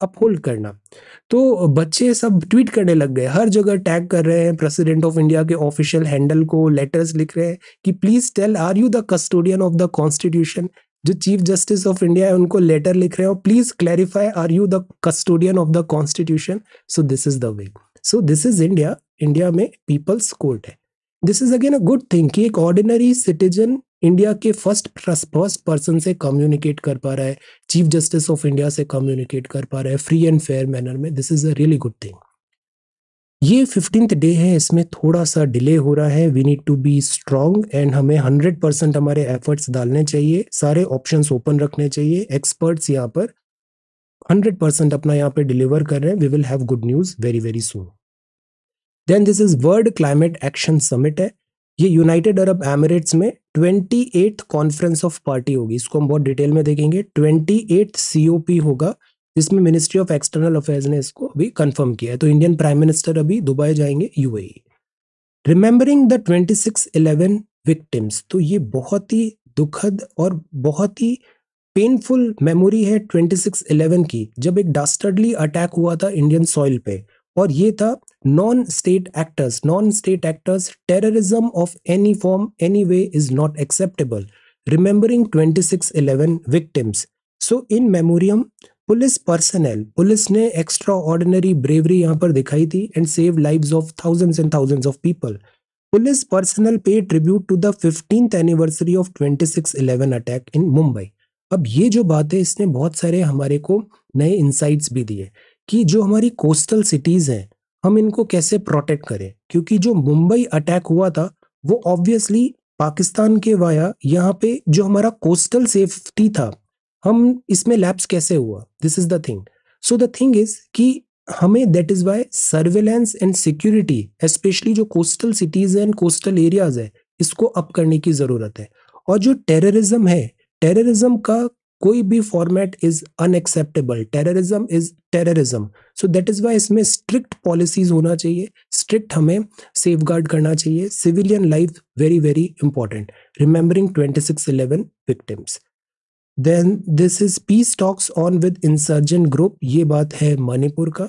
अपहोल्ड करना। तो बच्चे सब ट्वीट करने लग गए, हर जगह टैग कर रहे हैं प्रेसिडेंट ऑफ़ इंडिया के ऑफिशियल हैंडल को लेटर्स लिख रहे हैं कि please tell are you the custodian of the constitution जो चीफ जस्टिस ऑफ़ इंडिया है, उनको लेटर लिख रहे हो please clarify are you the custodian of the constitution so this is the way so this is India India में पीपल्स कोर्ट है। This is again a good thing कि एक ऑर्डिनरी सिटीजन इंडिया के फ़र्स्ट फ़र्स्ट पर्सन से कम्युनिकेट कर पा रहा है चीफ जस्टिस ऑफ़ इंडिया से कम्युनिकेट कर पा रहा है फ्री एंड फेयर मैनर में। This is a really good thing ये फिफ्टींथ डे है, इसमें थोड़ा सा डिले हो रहा है। We need to be strong and हमें हंड्रेड परसेंट हमारे एफर्ट्स डालने चाहिए, सारे ऑप्शंस ओपन रखने चाहिए। एक्सपर्ट्स यहाँ पर हंड्रेड परसेंट अपना यहाँ पे डिलीवर कर रहे हैं। We will have good news very very soon then this is world climate action summit है। ये यूनाइटेड अरब एमिरेट्स में ट्वेंटी कॉन्फ्रेंस ऑफ़ पार्टी होगी। इसको हम बहुत डिटेल में देखेंगे। ट्वेंटी एट सी होगा, जिसमें मिनिस्ट्री ऑफ़ एक्सटर्नल अफेयर्स ने इसको अभी कंफर्म किया है। तो इंडियन प्राइम मिनिस्टर अभी दुबई जाएँगे UAE remembering the twenty six eleven victims तो ये बहुत ही दुखद और बहुत ही पेनफुल मेमोरी है ट्वेंटी सिक्स इलेवन की। जब एक डास्टर्डली अटैक हुआ था इंडियन सॉइल पे और ये था non state actors non state actors terrorism of any form any way is not acceptable remembering twenty six eleven victims so in memoriam police personnel police ने एक्स्ट्रा ऑर्डिनरी ब्रेवरी यहाँ पर दिखाई थी and save lives of thousands and thousands of people police personnel पे tribute to the fifteenth anniversary of twenty six eleven attack in Mumbai अब ये जो बात है, इसने बहुत सारे हमारे को नए इंसाइट्स भी दिए। कि जो हमारी कोस्टल सिटीज़ हैं, हम इनको कैसे प्रोटेक्ट करें? क्योंकि जो मुंबई अटैक हुआ था, वो ऑब्वियसली पाकिस्तान के वाया यहाँ पे जो हमारा कोस्टल सेफ्टी था, हम इसमें लैप्स कैसे हुआ? This is the thing so the thing is कि हमें that is why surveillance and security specially जो coastal cities and coastal areas है, इसको अप करने की ज़रूरत है। और जो टेररिज्म है टेररिज्म का कोई भी format is unacceptable terrorism is terrorism so that is why इसमें स्ट्रिक्ट पॉलिसीज़ होना चाहिए। स्ट्रिक्ट हमें सेफ़ करना चाहिए। Civilian life very very important remembering twenty six eleven victims then this is peace talks on with insurgent group ये बात है मणिपुर का।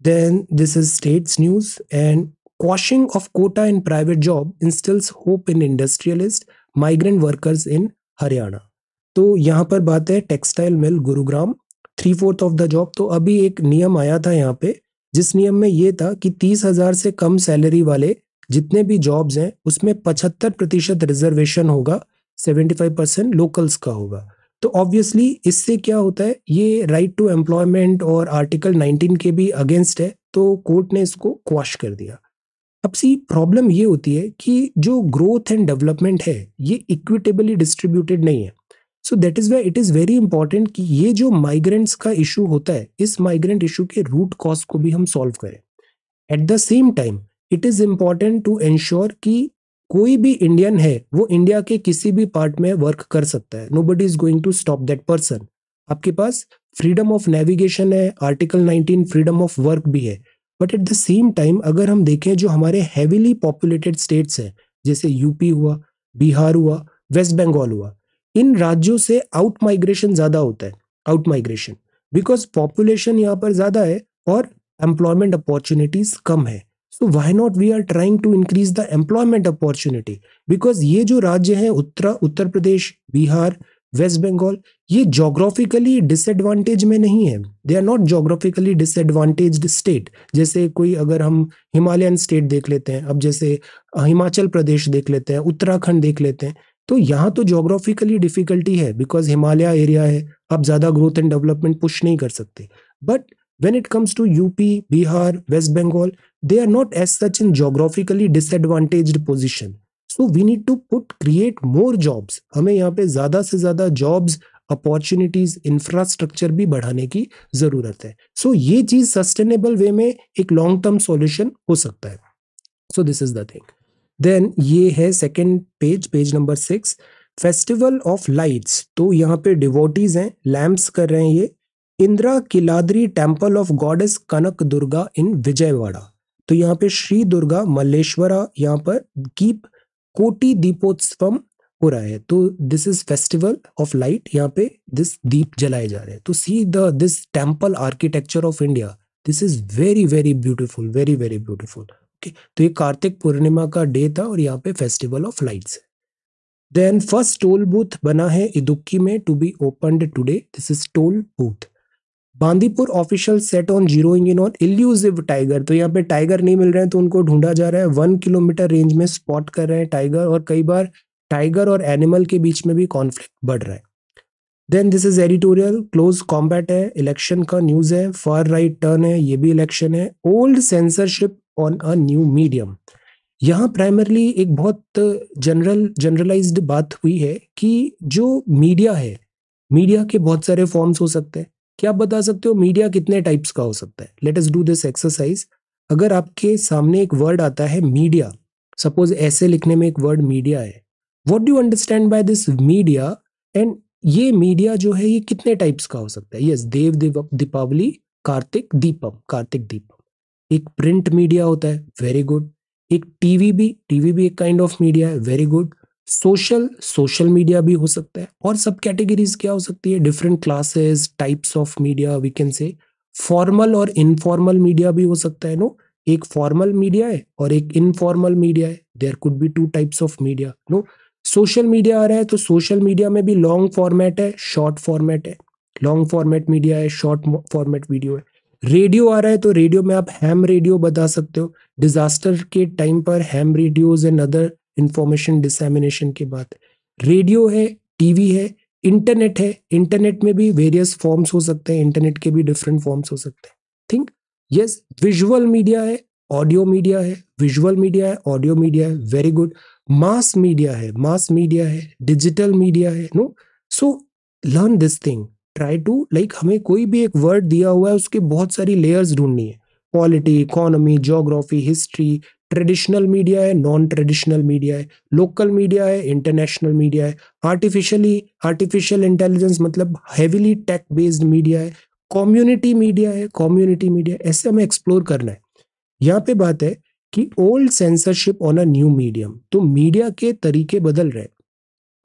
Then this is states news and quashing of quota in private job instils hope in industrialist migrant workers in Haryana तो यहाँ पर बात है textile mill Gurugram three fourth of the job तो अभी एक नियम आया था यहाँ पे, जिस नियम में ये था कि तीस हज़ार से कम सैलरी वाले जितने भी जॉब्स हैं, उसमें पचहत्तर प्रतिशत रिजर्वेशन होगा सेवेंटी फाइव परसेंट लोकल्स का होगा। तो ऑब्वियसली इससे क्या होता है, ये राइट टू एम्प्लॉयमेंट और आर्टिकल 19 के भी अगेंस्ट है तो कोर्ट ने इसको क्वाश कर दिया। अब सी प्रॉब्लम ये होती है कि जो ग्रोथ एंड डेवलपमेंट है, ये इक्विटेबली डिस्ट्रीब्यूटेड नहीं है। So that is why it is very important कि ये जो माइग्रेंट्स का इशू होता है, इस माइग्रेंट इशू के रूट कॉज को भी हम सॉल्व करें। At the same time it is important to ensure कि कोई भी इंडियन है, वो इंडिया के किसी भी पार्ट में वर्क कर सकता है। Nobody is going to stop that person आपके पास फ्रीडम ऑफ़ नेविगेशन है आर्टिकल 19 फ्रीडम ऑफ़ वर्क भी है। But at the same time अगर हम देखें जो हमारे हैवीली पॉपुलेटेड स्टेट्स हैं, जैसे यूपी हुआ बिहार हुआ वेस्ट बंगाल हुआ इन राज्यों से आउट माइग्रेशन ज़्यादा होता है आउट माइग्रेशन बिकॉज़ पॉपुलेशन यहाँ पर ज़्यादा है और एम्प्लॉयमेंट अपॉर्चुनिटीज़ कम है. So why not we are trying to increase the employment opportunity because ये जो राज्य हैं, उत्तर उत्तर प्रदेश, बिहार वेस्ट बंगाल ये जोग्राफिकली डिसएडवांटेज में नहीं है. They are not geographically disadvantage state जैसे कोई अगर हम हिमालयन स्टेट देख लेते हैं, अब जैसे हिमाचल प्रदेश देख लेते हैं, उत्तराखंड देख लेते हैं तो यहाँ तो जोग्राफिकली डिफिकल्टी है बिकॉज़ हिमालय एरिया है आप ज़्यादा ग्रोथ एंड डेवलपमेंट पुश नहीं कर सकते but when it comes to UP, Bihar, West Bengal, they are not as such in geographically disadvantaged position. So we need to put create more jobs. हमें यहाँ पे ज़्यादा से ज़्यादा jobs अपॉर्चुनिटीज़ इंफ्रास्ट्रक्चर भी बढ़ाने की ज़रूरत है सो so, ये चीज़ सस्टेनेबल वे में एक लॉन्ग टर्म सॉल्यूशन हो सकता है so this is the thing then ये है second page page number six festival of lights तो यहाँ पे डिवोटीज हैं लैम्प्स कर रहे हैं ये। Indrakeeladri temple of goddess Kanaka Durga in Vijayawada. तो यहाँ पे श्री दुर्गा मल्लेश्वरा यहाँ पर कीप कोटि दीपोत्सवम हो रहा है। तो this is festival of light यहाँ पे दिस दीप जलाए जा रहे हैं। तो see the this temple architecture of India this is very very beautiful very very beautiful okay तो ये कार्तिक पूर्णिमा का डे था और यहाँ पे फेस्टिवल ऑफ़ लाइट्स है। देन फ़र्स्ट टोल बूथ बना है इदुक्की में to be open today this is toll booth Bandipur official set on zero engine on elusive tiger तो यहाँ पे टाइगर नहीं मिल रहे हैं तो उनको ढूंढा जा रहा है। वन किलोमीटर रेंज में स्पॉट कर रहे हैं टाइगर और कई बार टाइगर और एनिमल के बीच में भी कॉन्फ्लिक्ट बढ़ रहा है। Then this is editorial close combat है इलेक्शन का न्यूज़ है फार राइट टर्न है, ये भी इलेक्शन है। Old censorship on a new medium यहाँ प्राइमरली एक बहुत जनरल जनरलाइज्ड बात हुई है कि जो मीडिया है मीडिया के बहुत सारे फॉर्म्स हो सकते हैं। क्या आप बता सकते हो मीडिया कितने टाइप्स का हो सकता है? Let us do this exercise अगर आपके सामने एक वर्ड आता है मीडिया सपोज़ ऐसे लिखने में एक वर्ड मीडिया है। What do understand by this media and ये मीडिया जो है, ये कितने टाइप्स का हो सकता है? यस देव देव दीपावली कार्तिक दीपम कार्तिक दीपम एक प्रिंट मीडिया होता है वेरी गुड एक टीवी भी टीवी भी एक काइंड ऑफ़ मीडिया है very good social social media भी हो सकता है और सब कैटेगरीज क्या हो सकती है? Different classes types of media we can say formal और इनफॉर्मल मीडिया भी हो सकता है नो एक फॉर्मल मीडिया है और एक इनफॉर्मल मीडिया है. There could be two types of media no social media आ रहा है तो सोशल मीडिया में भी लॉन्ग फॉर्मेट है शॉर्ट फॉर्मेट है. लॉन्ग फॉर्मेट मीडिया है शॉर्ट फॉर्मेट वीडियो है. रेडियो आ रहा है तो रेडियो में आप हैम रेडियो बता सकते हो। डिजास्टर के टाइम पर ham radios and other information dissemination के बाद। रेडियो है टीवी है इंटरनेट है। इंटरनेट में भी वेरियस फॉर्म्स हो सकते हैं इंटरनेट के भी डिफरेंट फॉर्म्स हो सकते हैं। थिंक यस विजुअल मीडिया है ऑडियो मीडिया है विजुअल मीडिया है ऑडियो मीडिया है वेरी गुड मास मीडिया है मास मीडिया है डिजिटल मीडिया है no so learn this thing try to like हमें कोई भी एक वर्ड दिया हुआ है, उसके बहुत सारी लेयर्स ढूंढनी है। Polity economy geography history traditional media है नॉन ट्रेडिशनल मीडिया है लोकल मीडिया है इंटरनेशनल मीडिया है। आर्टिफिशियली आर्टिफिशियल इंटेलिजेंस मतलब हैविली टेक बेस्ड मीडिया है कम्युनिटी मीडिया है कम्युनिटी मीडिया ऐसे हमें एक्सप्लोर करना है। यहाँ पे बात है कि old censorship on a new medium तो मीडिया के तरीके बदल रहे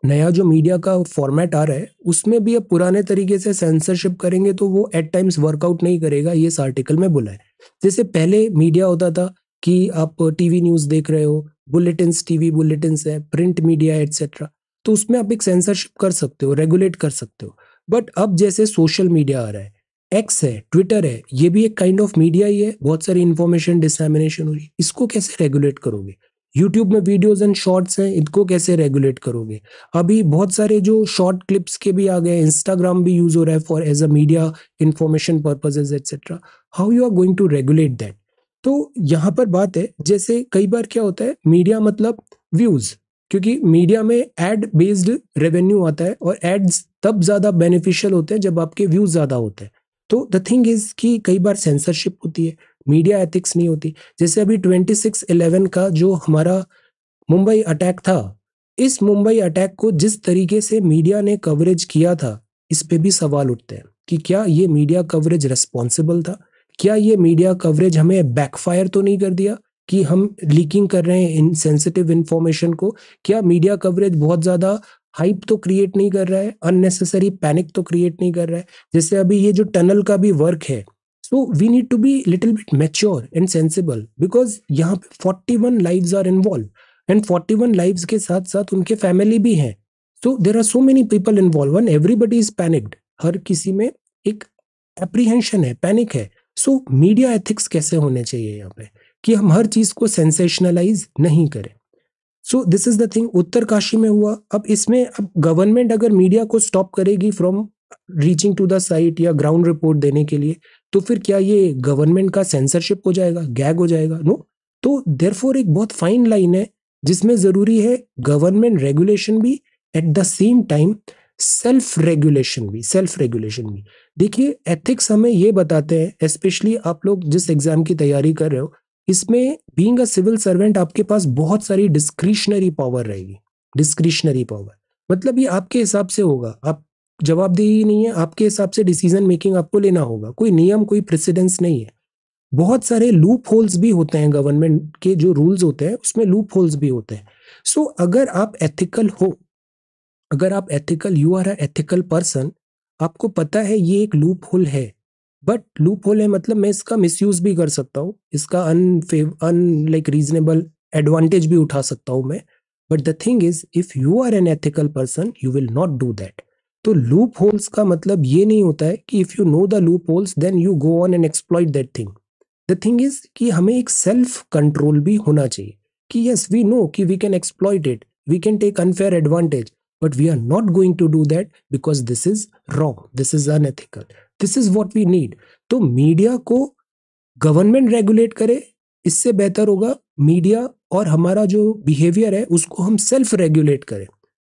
नया जो मीडिया का फॉर्मेट आ रहा है, उसमें भी अब पुराने तरीके से सेंसरशिप करेंगे तो वो एट टाइम्स वर्कआउट नहीं करेगा, ये इस आर्टिकल में बोला है। जैसे पहले मीडिया होता था कि आप टीवी न्यूज़ देख रहे हो बुलेटिन टीवी बुलेटिन है प्रिंट मीडिया एटसेट्रा तो उसमें आप एक सेंसरशिप कर सकते हो रेगुलेट कर सकते हो। बट अब जैसे सोशल मीडिया आ रहा है एक्स है ट्विटर है, ये भी एक काइंड ऑफ़ मीडिया ही है, बहुत सारी इन्फॉर्मेशन डिसमिनेशन हो रही है, इसको कैसे रेगुलेट करोगे? यूट्यूब में वीडियोस एंड शॉर्ट्स हैं, इनको कैसे रेगुलेट करोगे? अभी बहुत सारे जो शॉर्ट क्लिप्स के भी आ गए इंस्टाग्राम भी यूज़ हो रहा है for age a media information purposes etcetera how you are going to regulate that तो यहाँ पर बात है, जैसे कई बार क्या होता है मीडिया मतलब व्यूज़ क्योंकि मीडिया में एड बेस्ड रेवेन्यू आता है और एड्स तब ज़्यादा बेनिफिशियल होते हैं जब आपके व्यूज़ ज़्यादा होते हैं। तो द थिंग इज़ कि कई बार सेंसरशिप होती है। मीडिया एथिक्स नहीं होती। जैसे अभी ट्वेंटी सिक्स इलेवन का जो हमारा मुंबई अटैक था, इस मुंबई अटैक को जिस तरीके से मीडिया ने कवरेज किया था, इस पे भी सवाल उठते हैं कि क्या ये मीडिया कवरेज रेस्पॉन्सिबल था? क्या ये मीडिया कवरेज हमें बैकफायर तो नहीं कर दिया कि हम लीकिंग कर रहे हैं इन सेंसिटिव इन्फॉर्मेशन को? क्या मीडिया कवरेज बहुत ज़्यादा हाइप तो क्रिएट नहीं कर रहा है? अननेसेसरी पैनिक तो क्रिएट नहीं कर रहा है? जैसे अभी ये जो टनल का भी वर्क है so we need to be little bit mature and sensible because यहाँ पे forty one live are involve and forty one live के साथ साथ उनके फैमिली भी हैं। So there are so many people involve and everybody is panicked हर किसी में एक एप्रीहेंशन है पैनिक है। सो मीडिया एथिक्स कैसे होने चाहिए यहाँ पे? कि हम हर चीज़ को सेंसेशनलाइज नहीं करें। So this is the thing Uttarkashi में हुआ। अब इसमें अब गवर्नमेंट अगर मीडिया को स्टॉप करेगी from reaching to the site या ग्राउंड रिपोर्ट देने के लिए तो फिर क्या ये गवर्नमेंट का सेंसरशिप हो जाएगा? गैग हो जाएगा? नो तो देर फोर एक बहुत फाइन लाइन है, जिसमें ज़रूरी है गवर्नमेंट रेगुलेशन भी at the same time self regulation भी सेल्फ रेगुलेशन भी। देखिए एथिक्स हमें ये बताते हैं स्पेशली आप लोग जिस एग्ज़ाम की तैयारी कर रहे हो, इसमें बीइंग अ सिविल सर्वेंट आपके पास बहुत सारी डिस्क्रिशनरी पावर रहेगी। डिस्क्रिशनरी पावर मतलब ये आपके हिसाब से होगा। आप जवाबदेही नहीं है। आपके हिसाब से डिसीज़न मेकिंग आपको लेना होगा। कोई नियम कोई प्रेसिडेंस नहीं है। बहुत सारे लूप होल्स भी होते हैं गवर्नमेंट के जो रूल्स होते हैं उसमें लूप होल्स भी होते हैं। सो so, अगर आप एथिकल हो अगर आप ethical you are a ethical person आपको पता है ये एक लूप होल है। बट लूप होल है मतलब मैं इसका मिसयूज भी कर सकता हूँ इसका अनफेव अन लाइक रीजनेबल एडवांटेज भी उठा सकता हूँ मैं। But the thing is if you are an ethical person you will not do that तो लूप होल्स का मतलब ये नहीं होता है कि if you know the loopholes then you go on and exploit that thing the thing is कि हमें एक सेल्फ कंट्रोल भी होना चाहिए कि यस वी नो कि we can exploit it we can take unfair advantage but we are not going to do that because this is wrong this is unethical this is what we need तो मीडिया को गवर्नमेंट रेगुलेट करे, इससे बेहतर होगा मीडिया और हमारा जो बिहेवियर है, उसको हम सेल्फ रेगुलेट करें।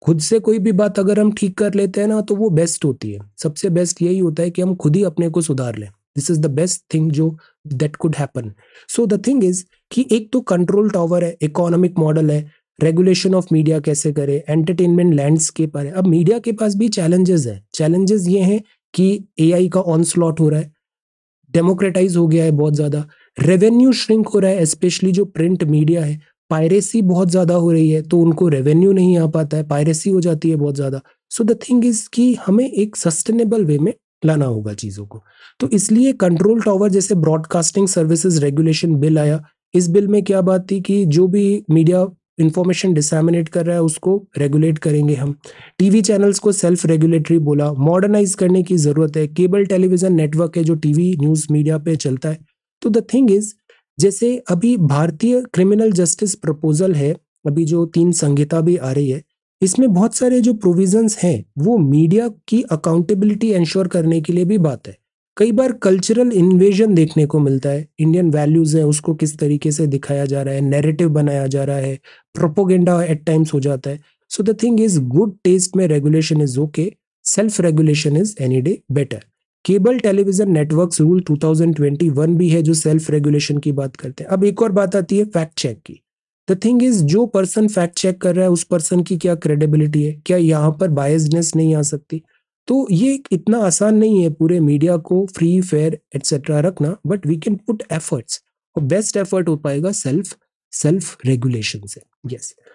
खुद से कोई भी बात अगर हम ठीक कर लेते हैं ना तो वो बेस्ट होती है। सबसे बेस्ट यही होता है कि हम खुद ही अपने को सुधार लें। This is the best thing जो that could happen so the thing is कि एक तो कंट्रोल टावर है इकोनॉमिक मॉडल है रेगुलेशन ऑफ़ मीडिया कैसे करे एंटरटेनमेंट लैंडस्केप है। अब मीडिया के पास भी चैलेंजेस है। चैलेंजेस ये हैं कि एआई का ऑन स्लॉट हो रहा है डेमोक्रेटाइज हो गया है बहुत ज़्यादा। रेवेन्यू श्रिंक हो रहा है स्पेशली जो प्रिंट मीडिया है। पायरेसी बहुत ज़्यादा हो रही है तो उनको रेवेन्यू नहीं आ पाता है पायरेसी हो जाती है बहुत ज़्यादा। सो द थिंग इज़ कि हमें एक सस्टेनेबल वे में लाना होगा चीज़ों को। तो इसलिए कंट्रोल टावर जैसे ब्रॉडकास्टिंग सर्विसेज़ रेगुलेशन बिल आया। इस बिल में क्या बात थी कि जो भी मीडिया इंफॉर्मेशन डिसमिनेट कर रहा है, उसको रेगुलेट करेंगे हम। टीवी चैनल्स को सेल्फ रेगुलेटरी बोला। मॉडर्नाइज करने की ज़रूरत है। केबल टेलीविज़न नेटवर्क है जो टीवी न्यूज़ मीडिया पे चलता है। तो द थिंग इज़ जैसे अभी भारतीय क्रिमिनल जस्टिस प्रपोजल है, अभी जो तीन संहिता भी आ रही है, इसमें बहुत सारे जो प्रोविजंस हैं, वो मीडिया की अकाउंटेबिलिटी इंश्योर करने के लिए भी बात है। कई बार कल्चरल इन्वेजन देखने को मिलता है इंडियन वैल्यूज़ है, उसको किस तरीके से दिखाया जा रहा है नैरेटिव बनाया जा रहा है प्रोपोगेंडा एट टाइम्स हो जाता है। So the thing is good test में regulation is okay self regulation is any day better cable television networks rule 2021 भी है जो सेल्फ रेगुलेशन की बात करते हैं। अब एक और बात आती है फैक्ट चेक की। द थिंग इज़ जो पर्सन फैक्ट चेक कर रहा है, उस पर्सन की क्या क्रेडिबिलिटी है? क्या यहाँ पर बायसनेस नहीं आ सकती? तो ये इतना आसान नहीं है पूरे मीडिया को फ्री फेयर एटसेट्रा रखना but we can put efforts और बेस्ट एफर्ट हो पाएगा सेल्फ सेल्फ रेगुलेशन से। Yes yes.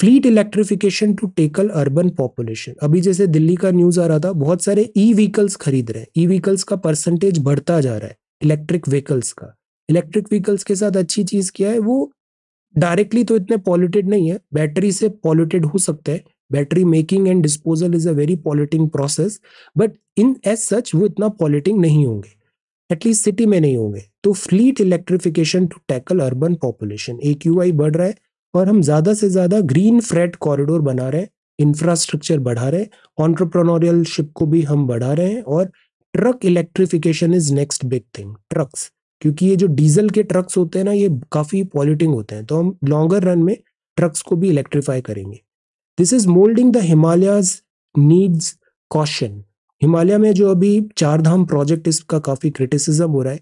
Fleet electrification to tackle urban population. अभी जैसे दिल्ली का न्यूज़ आ रहा था, बहुत सारे ई व्हीकल्स खरीद रहे हैं। ई व्हीकल्स का परसेंटेज बढ़ता जा रहा है इलेक्ट्रिक व्हीकल्स का। इलेक्ट्रिक व्हीकल्स के साथ अच्छी चीज़ क्या है, वो डायरेक्टली तो इतने पॉल्यूटेड नहीं है बैटरी से पॉल्यूटेड हो सकते हैं। Battery making and disposal is a very polluting process but in age such वो इतना पॉल्यूटिंग नहीं होंगे। एटलीस्ट सिटी में नहीं होंगे। तो fleet electrification to tackle urban population ए बढ़ रहा है और हम ज़्यादा से ज़्यादा ग्रीन फ्रेट कॉरिडोर बना रहे हैं इंफ्रास्ट्रक्चर बढ़ा रहे हैं ऑन्टरप्रनोरियलशिप को भी हम बढ़ा रहे हैं और truck electrification is next big thing trucks क्योंकि ये जो डीजल के ट्रक्स होते हैं ना, ये काफ़ी पॉल्यूटिंग होते हैं तो हम लॉन्गर रन में ट्रक्स को भी इलेक्ट्रीफाई करेंगे। This is moulding the Himalayas needs caution Himalaya में जो अभी चार धाम प्रोजेक्ट इसका काफ़ी क्रिटिसिज्म हो रहा है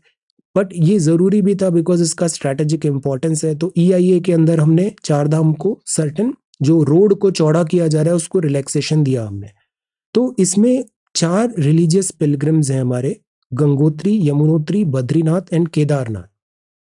बट ये ज़रूरी भी था बिकॉज़ इसका स्ट्रैटेजिक इंपॉर्टेंस है। तो ई e के अंदर हमने चार धाम को सर्टन जो रोड को चौड़ा किया जा रहा है, उसको रिलैक्सेशन दिया हमने। तो इसमें चार रिलीजियस पिलग्रम्स हैं हमारे, गंगोत्री, यमुनोत्री, बद्रीनाथ एंड केदारनाथ।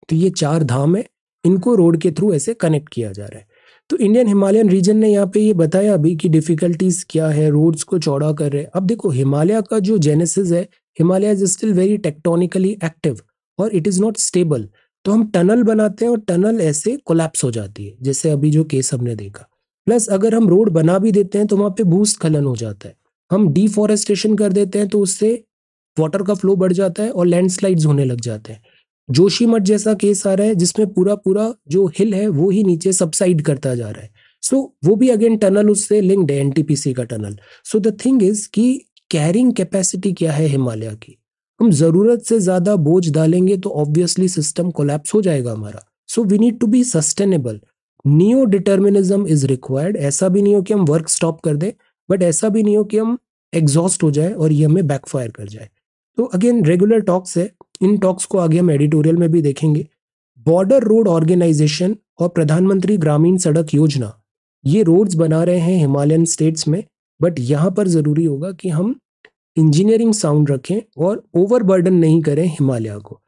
तो ये चार धाम है, इनको रोड के थ्रू ऐसे कनेक्ट किया जा रहा है। तो इंडियन हिमालयन रीजन ने यहाँ पे ये बताया अभी कि डिफिकल्टीज क्या है रोड्स को चौड़ा कर रहे हैं। अब देखो हिमालय का जो जेनेसिस है Himalaya is still very tectonically active और इट इज़ नॉट स्टेबल तो हम टनल बनाते हैं और टनल ऐसे कोलैप्स हो जाती है जैसे अभी जो केस हमने देखा। प्लस अगर हम रोड बना भी देते हैं तो वहाँ पे भूस्खलन हो जाता है। हम डिफॉरेस्टेशन कर देते हैं तो उससे वाटर का फ्लो बढ़ जाता है और लैंडस्लाइड्स होने लग जाते हैं। जोशीमठ जैसा केस आ रहा है जिसमें पूरा पूरा जो हिल है वो ही नीचे सबसाइड करता जा रहा है। सो so, वो भी अगेन टनल उससे लिंक्ड है एनटीपीसी का tunnel so the thing is कि कैरिंग कैपेसिटी क्या है हिमालय की? हम ज़रूरत से ज़्यादा बोझ डालेंगे तो ऑब्वियसली सिस्टम कोलैप्स हो जाएगा हमारा। So we need to be sustainable neo determinism is required ऐसा भी नहीं हो कि हम वर्क स्टॉप कर दें बट ऐसा भी नहीं हो कि हम एग्जॉस्ट हो जाए और ये हमें बैकफायर कर जाए। तो अगेन रेगुलर टॉक्स है। इन टॉक्स को आगे हम एडिटोरियल में भी देखेंगे। बॉर्डर रोड ऑर्गेनाइजेशन और प्रधानमंत्री ग्रामीण सड़क योजना। ये रोड्स बना रहे हैं हिमालयन स्टेट्स में बट यहाँ पर ज़रूरी होगा कि हम इंजीनियरिंग साउंड रखें और ओवरबर्डन नहीं करें हिमालय को।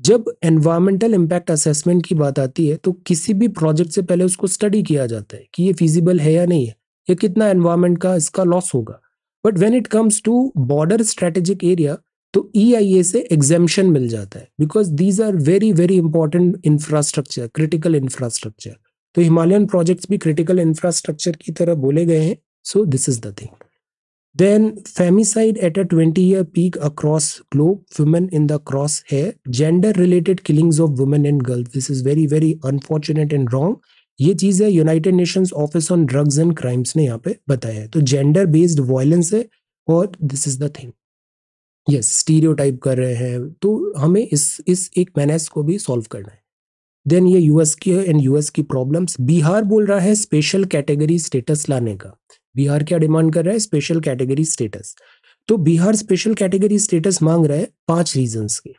जब एनवायरमेंटल इम्पैक्ट असेसमेंट की बात आती है तो किसी भी प्रोजेक्ट से पहले उसको स्टडी किया जाता है कि ये फिजिबल है या नहीं है, या कितना एनवायरमेंट का इसका लॉस होगा। But when it comes to border strategic area तो ई e से एग्जेम्पन मिल जाता है because these are very very important infrastructure critical infrastructure तो हिमालयन प्रोजेक्ट्स भी क्रिटिकल इंफ्रास्ट्रक्चर की तरह बोले गए हैं so this is the thing Then femicide at a 20 year peak across globe, women in the crosshair, gender related killings of women and girls. This is very very unfortunate and wrong. ये चीज़ है United Nations office on drugs and crimes ने यहाँ पे बताया है। तो जेंडर बेस्ड वायलेंस है और this is the thing yes stereotype कर रहे हैं। तो हमें इस इस एक मैनेस को भी सॉल्व करना है। देन ये यूएस की एंड यूएस की प्रॉब्लम्स बिहार बोल रहा है स्पेशल कैटेगरी स्टेटस लाने का। बिहार क्या डिमांड कर रहा है? स्पेशल कैटेगरी स्टेटस तो बिहार स्पेशल कैटेगरी स्टेटस मांग रहा है पाँच रीजंस के।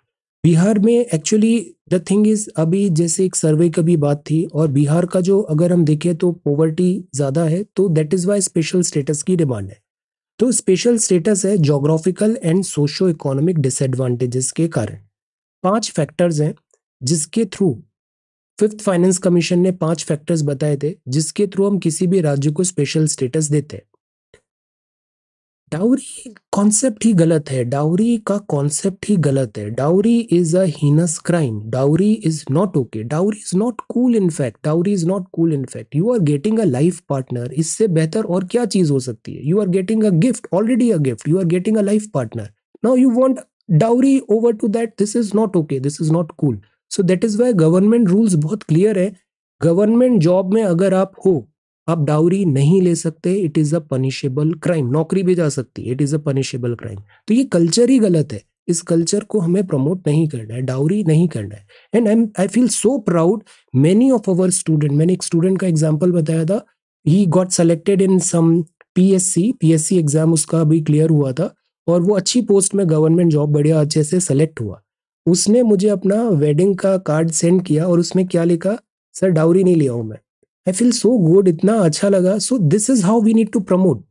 बिहार में एक्चुअली द थिंग इज़ अभी जैसे एक सर्वे का भी बात थी, और बिहार का जो अगर हम देखें तो पॉवर्टी ज़्यादा है तो that is why special status की डिमांड है। तो स्पेशल स्टेटस है geographical and socio economic disadvantages के कारण। पाँच फैक्टर्स हैं जिसके थ्रू फिफ्थ फाइनेंस कमीशन ने पाँच फैक्टर्स बताए थे, जिसके थ्रू हम किसी भी राज्य को स्पेशल स्टेटस देते हैं। डाउरी कॉन्सेप्ट ही गलत है। डाउरी का कॉन्सेप्ट ही गलत है। Dowry is a heinous crime dowry is not okay dowry is not cool in fact dowry is not cool in fact you are getting a life partner इससे बेहतर और क्या चीज़ हो सकती है? You are getting a gift already a gift you are getting a life partner now you want dowry over to that this is not okay this is not cool so that is why government rules बहुत क्लियर है। गवर्नमेंट जॉब में अगर आप हो, आप डाउरी नहीं ले सकते it is a punishable crime नौकरी भी जा सकती है it is a punishable crime तो ये कल्चर ही गलत है। इस कल्चर को हमें प्रमोट नहीं करना है डाउरी नहीं करना है। And I I feel so proud many of our student मैंने एक स्टूडेंट का एग्ज़ाम्पल बताया था। He got selected in some PSC PSC exam उसका अभी क्लियर हुआ था। और वो अच्छी पोस्ट में गवर्नमेंट जॉब बढ़िया अच्छे से सेलेक्ट हुआ। उसने मुझे अपना वेडिंग का कार्ड सेंड किया और उसमें क्या लिखा? सर, डाउरी नहीं लिया हूँ मैं। आई फील सो गुड इतना अच्छा लगा। So this is how we need to promote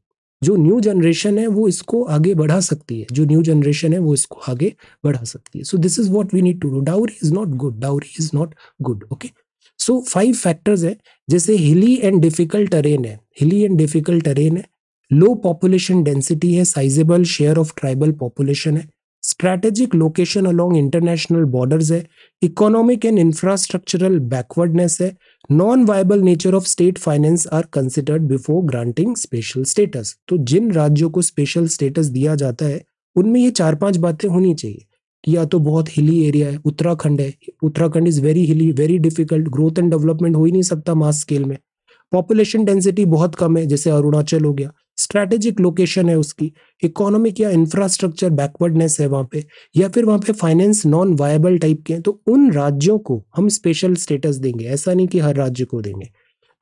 जो न्यू जनरेशन है, वो इसको आगे बढ़ा सकती है। जो न्यू जनरेशन है, वो इसको आगे बढ़ा सकती है। So this is what we need to do dowry is not good dowry is not good okay so five factors है। जैसे हिली एंड डिफ़िकल्ट टरेन है। हिली एंड डिफ़िकल्ट टरेन है। लो पॉपुलेशन डेंसिटी है। Sizeable share of tribal population है। Strategic location along international borders है इकोनॉमिक एंड इंफ्रास्ट्रक्चरल बैकवर्डनेस है non viable nature of state finance are considered before granting special status तो जिन राज्यों को स्पेशल स्टेटस दिया जाता है, उनमें ये चार पाँच बातें होनी चाहिए। या तो बहुत हिली एरिया है, उत्तराखंड है, Uttarakhand is very hilly very difficult growth and development हो ही नहीं सकता मास स्केल में। पॉपुलेशन डेंसिटी बहुत कम है, जैसे अरुणाचल हो गया। स्ट्रैटेजिक लोकेशन है उसकी। इकोनॉमिक या इंफ्रास्ट्रक्चर बैकवर्डनेस है वहाँ पे, या फिर वहाँ पे फाइनेंस नॉन वायबल टाइप के हैं तो उन राज्यों को हम स्पेशल स्टेटस देंगे। ऐसा नहीं कि हर राज्य को देंगे।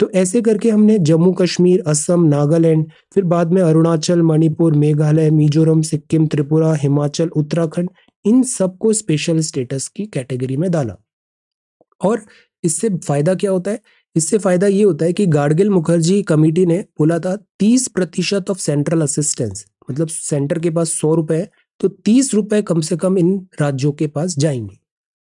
तो ऐसे करके हमने जम्मू कश्मीर, असम, नागालैंड, फिर बाद में अरुणाचल, मणिपुर, मेघालय, मिजोरम, सिक्किम, त्रिपुरा, हिमाचल, उत्तराखंड, इन सबको स्पेशल स्टेटस की कैटेगरी में डाला। और इससे फ़ायदा क्या होता है? इससे फ़ायदा ये होता है कि गाडगिल मुखर्जी कमेटी ने बोला था, तीस प्रतिशत ऑफ़ सेंट्रल असिस्टेंस मतलब सेंटर के पास सौ रुपए तो तीस रुपए कम से कम इन राज्यों के पास जाएँगे।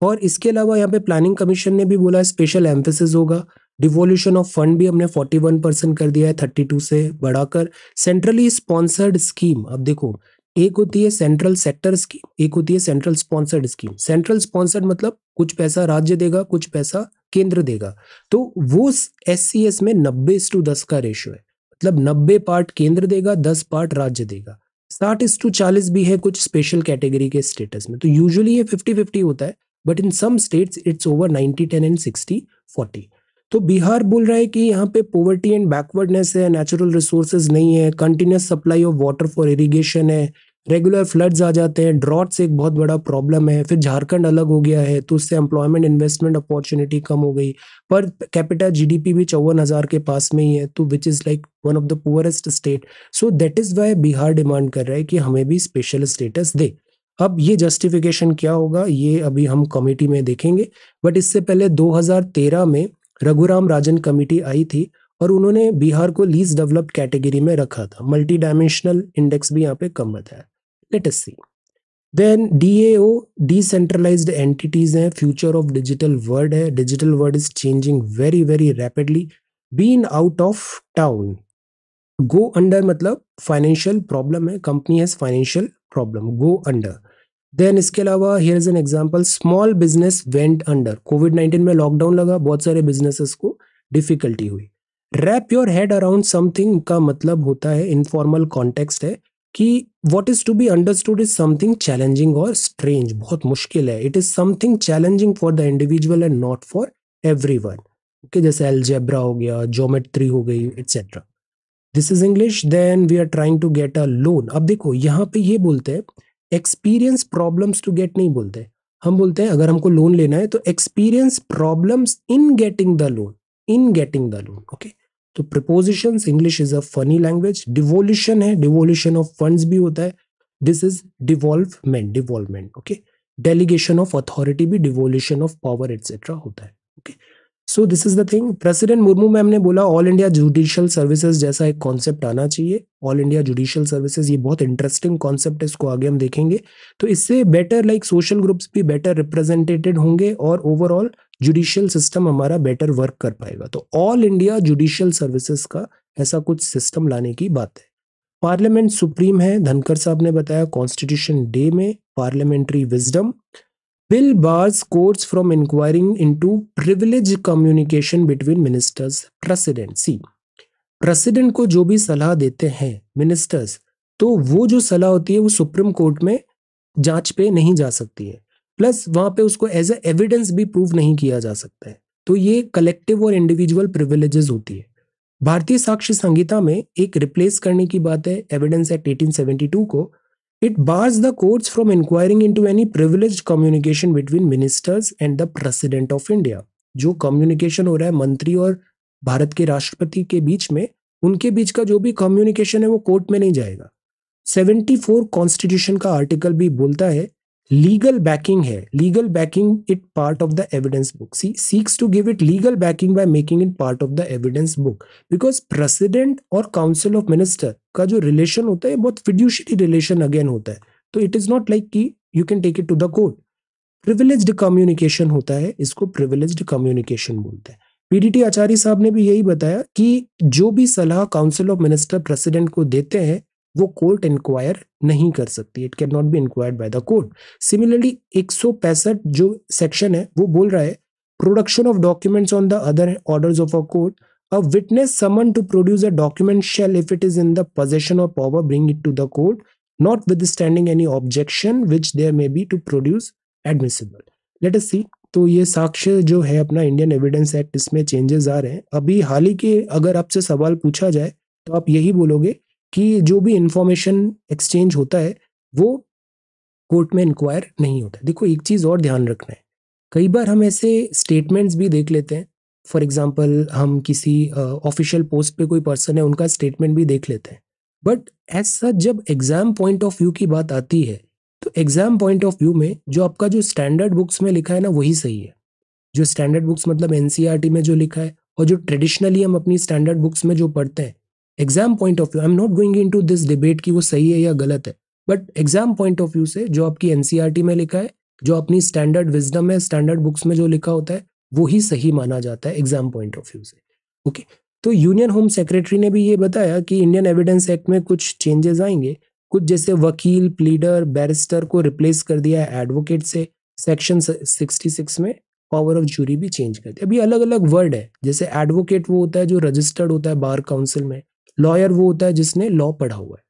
और इसके अलावा यहाँ पे प्लानिंग कमीशन ने भी बोला स्पेशल एम्फेसिस होगा डिवोल्यूशन ऑफ़ फंड भी हमने 41 परसेंट कर दिया है 32 से बढ़ाकर। सेंट्रली स्पॉन्सर्ड स्कीम अब देखो, एक होती है सेंट्रल सेक्टर स्कीम एक होती है central sponsored scheme central sponsored मतलब कुछ पैसा राज्य देगा, कुछ पैसा केंद्र देगा। तो वो एस में नब्बे टू दस का रेशियो है। मतलब नब्बे पार्ट केंद्र देगा, दस पार्ट राज्य देगा। साठ इस टू चालीस भी है कुछ स्पेशल कैटेगरी के स्टेटस में। तो यूजुअली ये फिफ्टी फिफ्टी होता है but in some states it's over ninety ten and sixty forty तो बिहार बोल रहा है कि यहाँ पे पोवर्टी एंड बैकवर्डनेस है नेचुरल रिसोर्सेज नहीं है continuous supply of water for irrigation है रेगुलर फ्लड्स आ जाते हैं ड्रॉट्स एक बहुत बड़ा प्रॉब्लम है, फिर झारखंड अलग हो गया है तो उससे एम्प्लॉयमेंट इन्वेस्टमेंट अपॉर्चुनिटी कम हो गई। पर कैपिटल जीडीपी भी चौवन हज़ार के पास में ही है तो which is like one of the poorest state so that is why Bihar demand कर रहा है कि हमें भी स्पेशल स्टेटस दे। अब ये जस्टिफिकेशन क्या होगा, ये अभी हम कमेटी में देखेंगे। बट इससे पहले 2013 में रघुराम राजन कमेटी आई थी और उन्होंने बिहार को लीज डेवलप्ड कैटेगरी में रखा था। मल्टी डायमेंशनल इंडेक्स भी यहाँ पे कम बताया let us see then DAO decentralised entities हैं। फ्यूचर ऑफ़ डिजिटल वर्ल्ड है। Digital world is changing very very rapidly been out of town go under मतलब फाइनेंशियल प्रॉब्लम है। Company has financial problem go under then इसके अलावा here is an example small business went under COVID 19 में लॉकडाउन लगा। बहुत सारे बिजनेसेस को डिफिकल्टी हुई। Wrap your head around something का मतलब होता है इनफॉर्मल कॉन्टेक्स्ट है कि what is to be understood is something challenging और स्ट्रेंज बहुत मुश्किल है। It is something challenging for the individual and not for everyone okay जैसे एल्जेब्रा हो गया जोमेट्री हो गई etcetera this is English then we are trying to get a loan अब देखो, यहाँ पे ये बोलते हैं एक्सपीरियंस प्रॉब्लम्स टू गेट नहीं बोलते। हम बोलते हैं, अगर हमको लोन लेना है तो experience problems in getting the loan in getting the loan okay तो proposition English is a funny language devolution है डिवोल्यूशन ऑफ़ फंड भी होता है. This is devolvement devolvement okay delegation of authority भी डिवोल्यूशन ऑफ़ पावर एटसेट्रा होता है okay so this is the thing president Murmu ma'am ने बोला ऑल इंडिया जुडिशियल सर्विसेज़ जैसा एक कॉन्सेप्ट आना चाहिए। ऑल इंडिया जुडिशियल सर्विसेज़ ये बहुत इंटरेस्टिंग कॉन्सेप्ट है, इसको आगे हम देखेंगे। तो इससे बेटर लाइक सोशल ग्रुप्स भी बेटर रिप्रेजेंटेटेड होंगे और ओवरऑल जुडिशियल सिस्टम हमारा बेटर वर्क कर पाएगा। तो ऑल इंडिया जुडिशियल सर्विसेज़ का ऐसा कुछ सिस्टम लाने की बात है। पार्लियामेंट सुप्रीम है धनकर साहब ने बताया कॉन्स्टिट्यूशन डे में parliamentary wisdom bill bars courts from inquiring into privilege communication between ministers president see president को जो भी सलाह देते हैं मिनिस्टर्स तो वो जो सलाह होती है, वो सुप्रीम कोर्ट में जाँच पे नहीं जा सकती है। प्लस वहाँ पे उसको एज ए एविडेंस भी प्रूव नहीं किया जा सकता है। तो ये कलेक्टिव और इंडिविजुअल प्रिविलेजेस होती है। भारतीय साक्ष्य संहिता में एक रिप्लेस करने की बात है एविडेंस एक्ट 1872 को। It bars the courts from inquiring into any privilege communication between ministers and the president of India जो कम्युनिकेशन हो रहा है मंत्री और भारत के राष्ट्रपति के बीच में, उनके बीच का जो भी कम्युनिकेशन है वो कोर्ट में नहीं जाएगा। 74 कॉन्स्टिट्यूशन का आर्टिकल भी बोलता है लीगल बैकिंग है। Legal backing it part of the evidence book see seeks to give it legal backing by making it part of the evidence book because president और काउंसिल ऑफ़ मिनिस्टर का जो रिलेशन होता है बहुत फिड्यूशरी रिलेशन अगेन होता है। तो इट इज़ नॉट लाइक कि you can take it to the court privileged communication होता है, इसको प्रिविलेज्ड कम्युनिकेशन बोलते हैं। पीडीटी आचार्य साहब ने भी यही बताया कि जो भी सलाह काउंसिल ऑफ़ मिनिस्टर प्रेसिडेंट को देते हैं, वो कोर्ट इंक्वायर नहीं कर सकती। It cannot be inquired by the court similarly एक सौ पैंसठ जो सेक्शन है, वो बोल रहा है production of documents on the other orders of a court summon to produce a document shall if it is in the possession of power bring it to the court notwithstanding any objection which there may be to produce admissible let us see तो ये साक्ष्य जो है अपना इंडियन एविडेंस एक्ट इसमें चेंजेस आ रहे हैं। अभी हाल ही के अगर आपसे सवाल पूछा जाए तो आप यही बोलोगे कि जो भी इंफॉर्मेशन एक्सचेंज होता है, वो कोर्ट में इंक्वायर नहीं होता देखो, एक चीज़ और ध्यान रखना है। कई बार हम ऐसे स्टेटमेंट्स भी देख लेते हैं फॉर एग्ज़ाम्पल हम किसी ऑफिशियल uh, पोस्ट पे कोई पर्सन है उनका स्टेटमेंट भी देख लेते हैं। बट एज सच जब एग्ज़ाम पॉइंट ऑफ़ व्यू की बात आती है तो एग्ज़ाम पॉइंट ऑफ़ व्यू में जो आपका जो स्टैंडर्ड बुक्स में लिखा है ना वही सही है। जो स्टैंडर्ड बुक्स मतलब एनसीईआरटी में जो लिखा है और जो ट्रेडिशनली हम अपनी स्टैंडर्ड बुक्स में जो पढ़ते हैं exam point of view I am not going into this debate कि वो सही है या गलत है। But exam point of view से जो आपकी एनसीईआरटी में लिखा है जो अपनी स्टैंडर्ड विजडम है स्टैंडर्ड बुक्स में जो लिखा होता है वो ही सही माना जाता है एग्ज़ाम पॉइंट ऑफ़ व्यू से। ओके तो यूनियन होम सेक्रेटरी ने भी ये बताया कि इंडियन एविडेंस एक्ट में कुछ चेंजेस आएँगे। कुछ जैसे वकील प्लीडर बैरिस्टर को रिप्लेस कर दिया है एडवोकेट से। सेक्शन 66 में पावर ऑफ़ जूरी भी चेंज कर दिया। अभी अलग अलग वर्ड है। जैसे एडवोकेट वो होता है जो रजिस्टर्ड होता है बार काउंसिल में। लॉयर वो होता है जिसने लॉ पढ़ा हुआ है।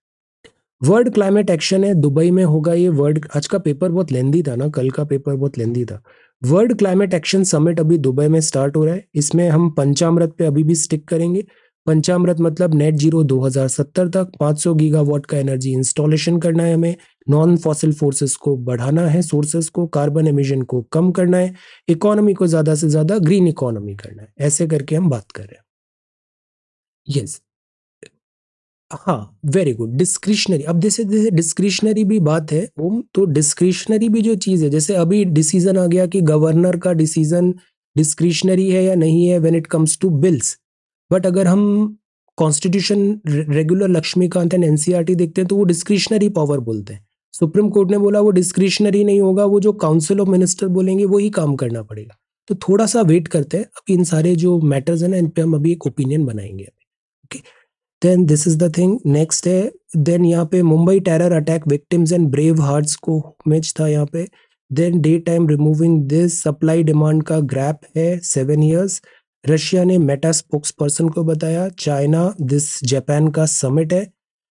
वर्ल्ड क्लाइमेट एक्शन है। दुबई में होगा ये वर्ल्ड आज का पेपर बहुत लेंदी था ना। कल का पेपर बहुत लेंदी था। वर्ल्ड क्लाइमेट एक्शन समिट अभी दुबई में स्टार्ट हो रहा है। इसमें हम पंचामृत पे अभी भी स्टिक करेंगे। पंचामृत मतलब नेट ज़ीरो 2070 तक 500 गीगावाट का एनर्जी इंस्टॉलेशन करना है हमें। नॉन फॉसिल फोर्सेस को बढ़ाना है सोर्सेस को कार्बन एमिशन को कम करना है। इकोनॉमी को ज़्यादा से ज़्यादा ग्रीन इकोनॉमी करना है। ऐसे करके हम बात कर रहे हैं। Yes yes. हाँ वेरी गुड डिस्क्रिशनरी अब जैसे जैसे डिस्क्रिशनरी भी बात है, ओम तो डिस्क्रिशनरी भी जो चीज़ है, जैसे अभी डिसीज़न आ गया कि गवर्नर का डिसीज़न डिस्क्रिशनरी है या नहीं है when it comes to bills but अगर हम constitution regular Laxmikanth and NCERT देखते हैं तो वो डिस्क्रिशनरी पावर बोलते हैं। सुप्रीम कोर्ट ने बोला वो डिस्क्रिशनरी नहीं होगा, वो जो काउंसिल ऑफ़ मिनिस्टर बोलेंगे वही काम करना पड़ेगा। तो थोड़ा सा वेट करते हैं। अभी इन सारे जो मैटर्स है ना, इन पे हम अभी एक ओपिनियन बनाएँगे। Okay then this is the thing next है देन यहाँ पे Mumbai terror attack victims and brave hearts को मैच था यहाँ पे। Then day time removing this supply demand का ग्रैप है सेवन ईयर्स रशिया ने मेटा स्पोक्स पर्सन को बताया चाइना दिस जापान का समिट है।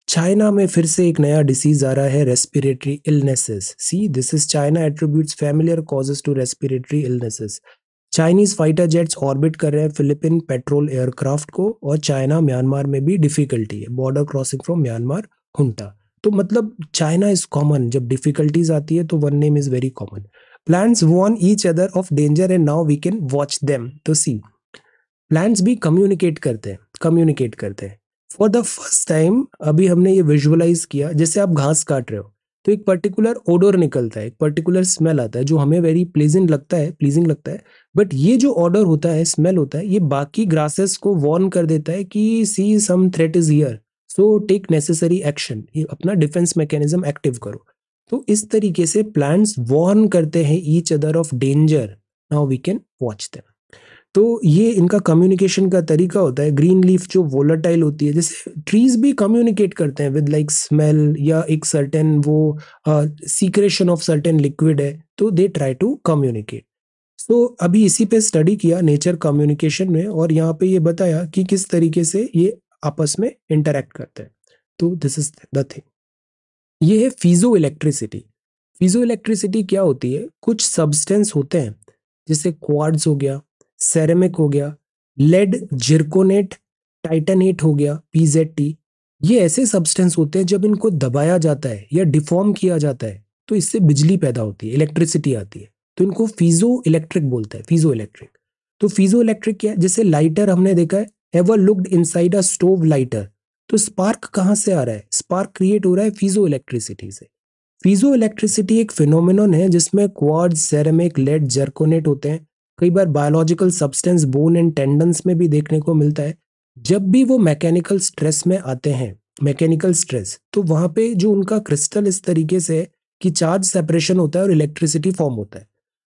चाइना में फिर से एक नया डिसीज आ रहा है respiratory illnesses see this is China attributes familiar causes to respiratory illnesses Chinese fighter jets orbit कर रहे हैं फिलिपिन पेट्रोल एयरक्राफ्ट को और चाइना म्यांमार में भी डिफिकल्टी है border crossing from Myanmar junta तो मतलब चाइना इज़ कॉमन जब डिफिकल्टीज आती है तो one name is very common plans warn each other of danger and now we can watch them तो सी प्लान्स भी कम्युनिकेट करते हैं कम्युनिकेट करते हैं। फॉर द फ़र्स्ट टाइम अभी हमने ये विजुअलाइज किया, जैसे आप घास काट रहे हो। तो एक पर्टिकुलर ओडोर निकलता है, एक पर्टिकुलर स्मेल आता है, जो हमें वेरी प्लीजेंट लगता है प्लीजिंग लगता है। बट ये जो ऑर्डर होता है स्मेल होता है, ये बाकी ग्रासेस को वॉर्न कर देता है कि see some threat is here so take necessary action ये अपना डिफेंस मैकेनिज्म एक्टिव करो। तो इस तरीके से प्लांट्स वॉर्न करते हैं each other of danger now we can watch them तो ये इनका कम्युनिकेशन का तरीका होता है। ग्रीन लीफ जो वोलाटाइल होती है, जैसे ट्रीज भी कम्युनिकेट करते हैं विद लाइक स्मेल या एक सर्टेन वो सीक्रेशन ऑफ़ सर्टेन लिक्विड है तो दे ट्राई टू कम्युनिकेट तो अभी इसी पे स्टडी किया नेचर कम्युनिकेशन में और यहाँ पे ये बताया कि किस तरीके से ये आपस में इंटरेक्ट करते हैं। तो दिस इज़ द थिंग ये है फीजो इलेक्ट्रिसिटी फीजो इलेक्ट्रिसिटी क्या होती है? कुछ सब्सटेंस होते हैं, जैसे क्वार्ड्स हो गया सेरेमिक हो गया लेड जिरकोनेट टाइटनेट हो गया पीजेड ये ऐसे सब्सटेंस होते हैं जब इनको दबाया जाता है या डिफॉर्म किया जाता है तो इससे बिजली पैदा होती है इलेक्ट्रिसिटी आती है। तो इनको फीजो इलेक्ट्रिक बोलते हैं फीजो इलेक्ट्रिक तो फीजो इलेक्ट्रिक क्या है? जैसे लाइटर हमने देखा है ever looked inside a stove lighter तो स्पार्क कहाँ से आ रहा है? स्पार्क क्रिएट हो रहा है फीजो इलेक्ट्रिसिटी से। फीजो इलेक्ट्रिसिटी एक फिनोमिनन है जिसमें क्वाड सेरेमिक लेड जर्कोनेट होते हैं। कई बार biological substance bone and tendons में भी देखने को मिलता है। जब भी वो मैकेनिकल स्ट्रेस में आते हैं मैकेनिकल स्ट्रेस तो वहाँ पे जो उनका क्रिस्टल इस तरीके से कि चार्ज सेपरेशन होता है और इलेक्ट्रिसिटी फॉर्म होता है।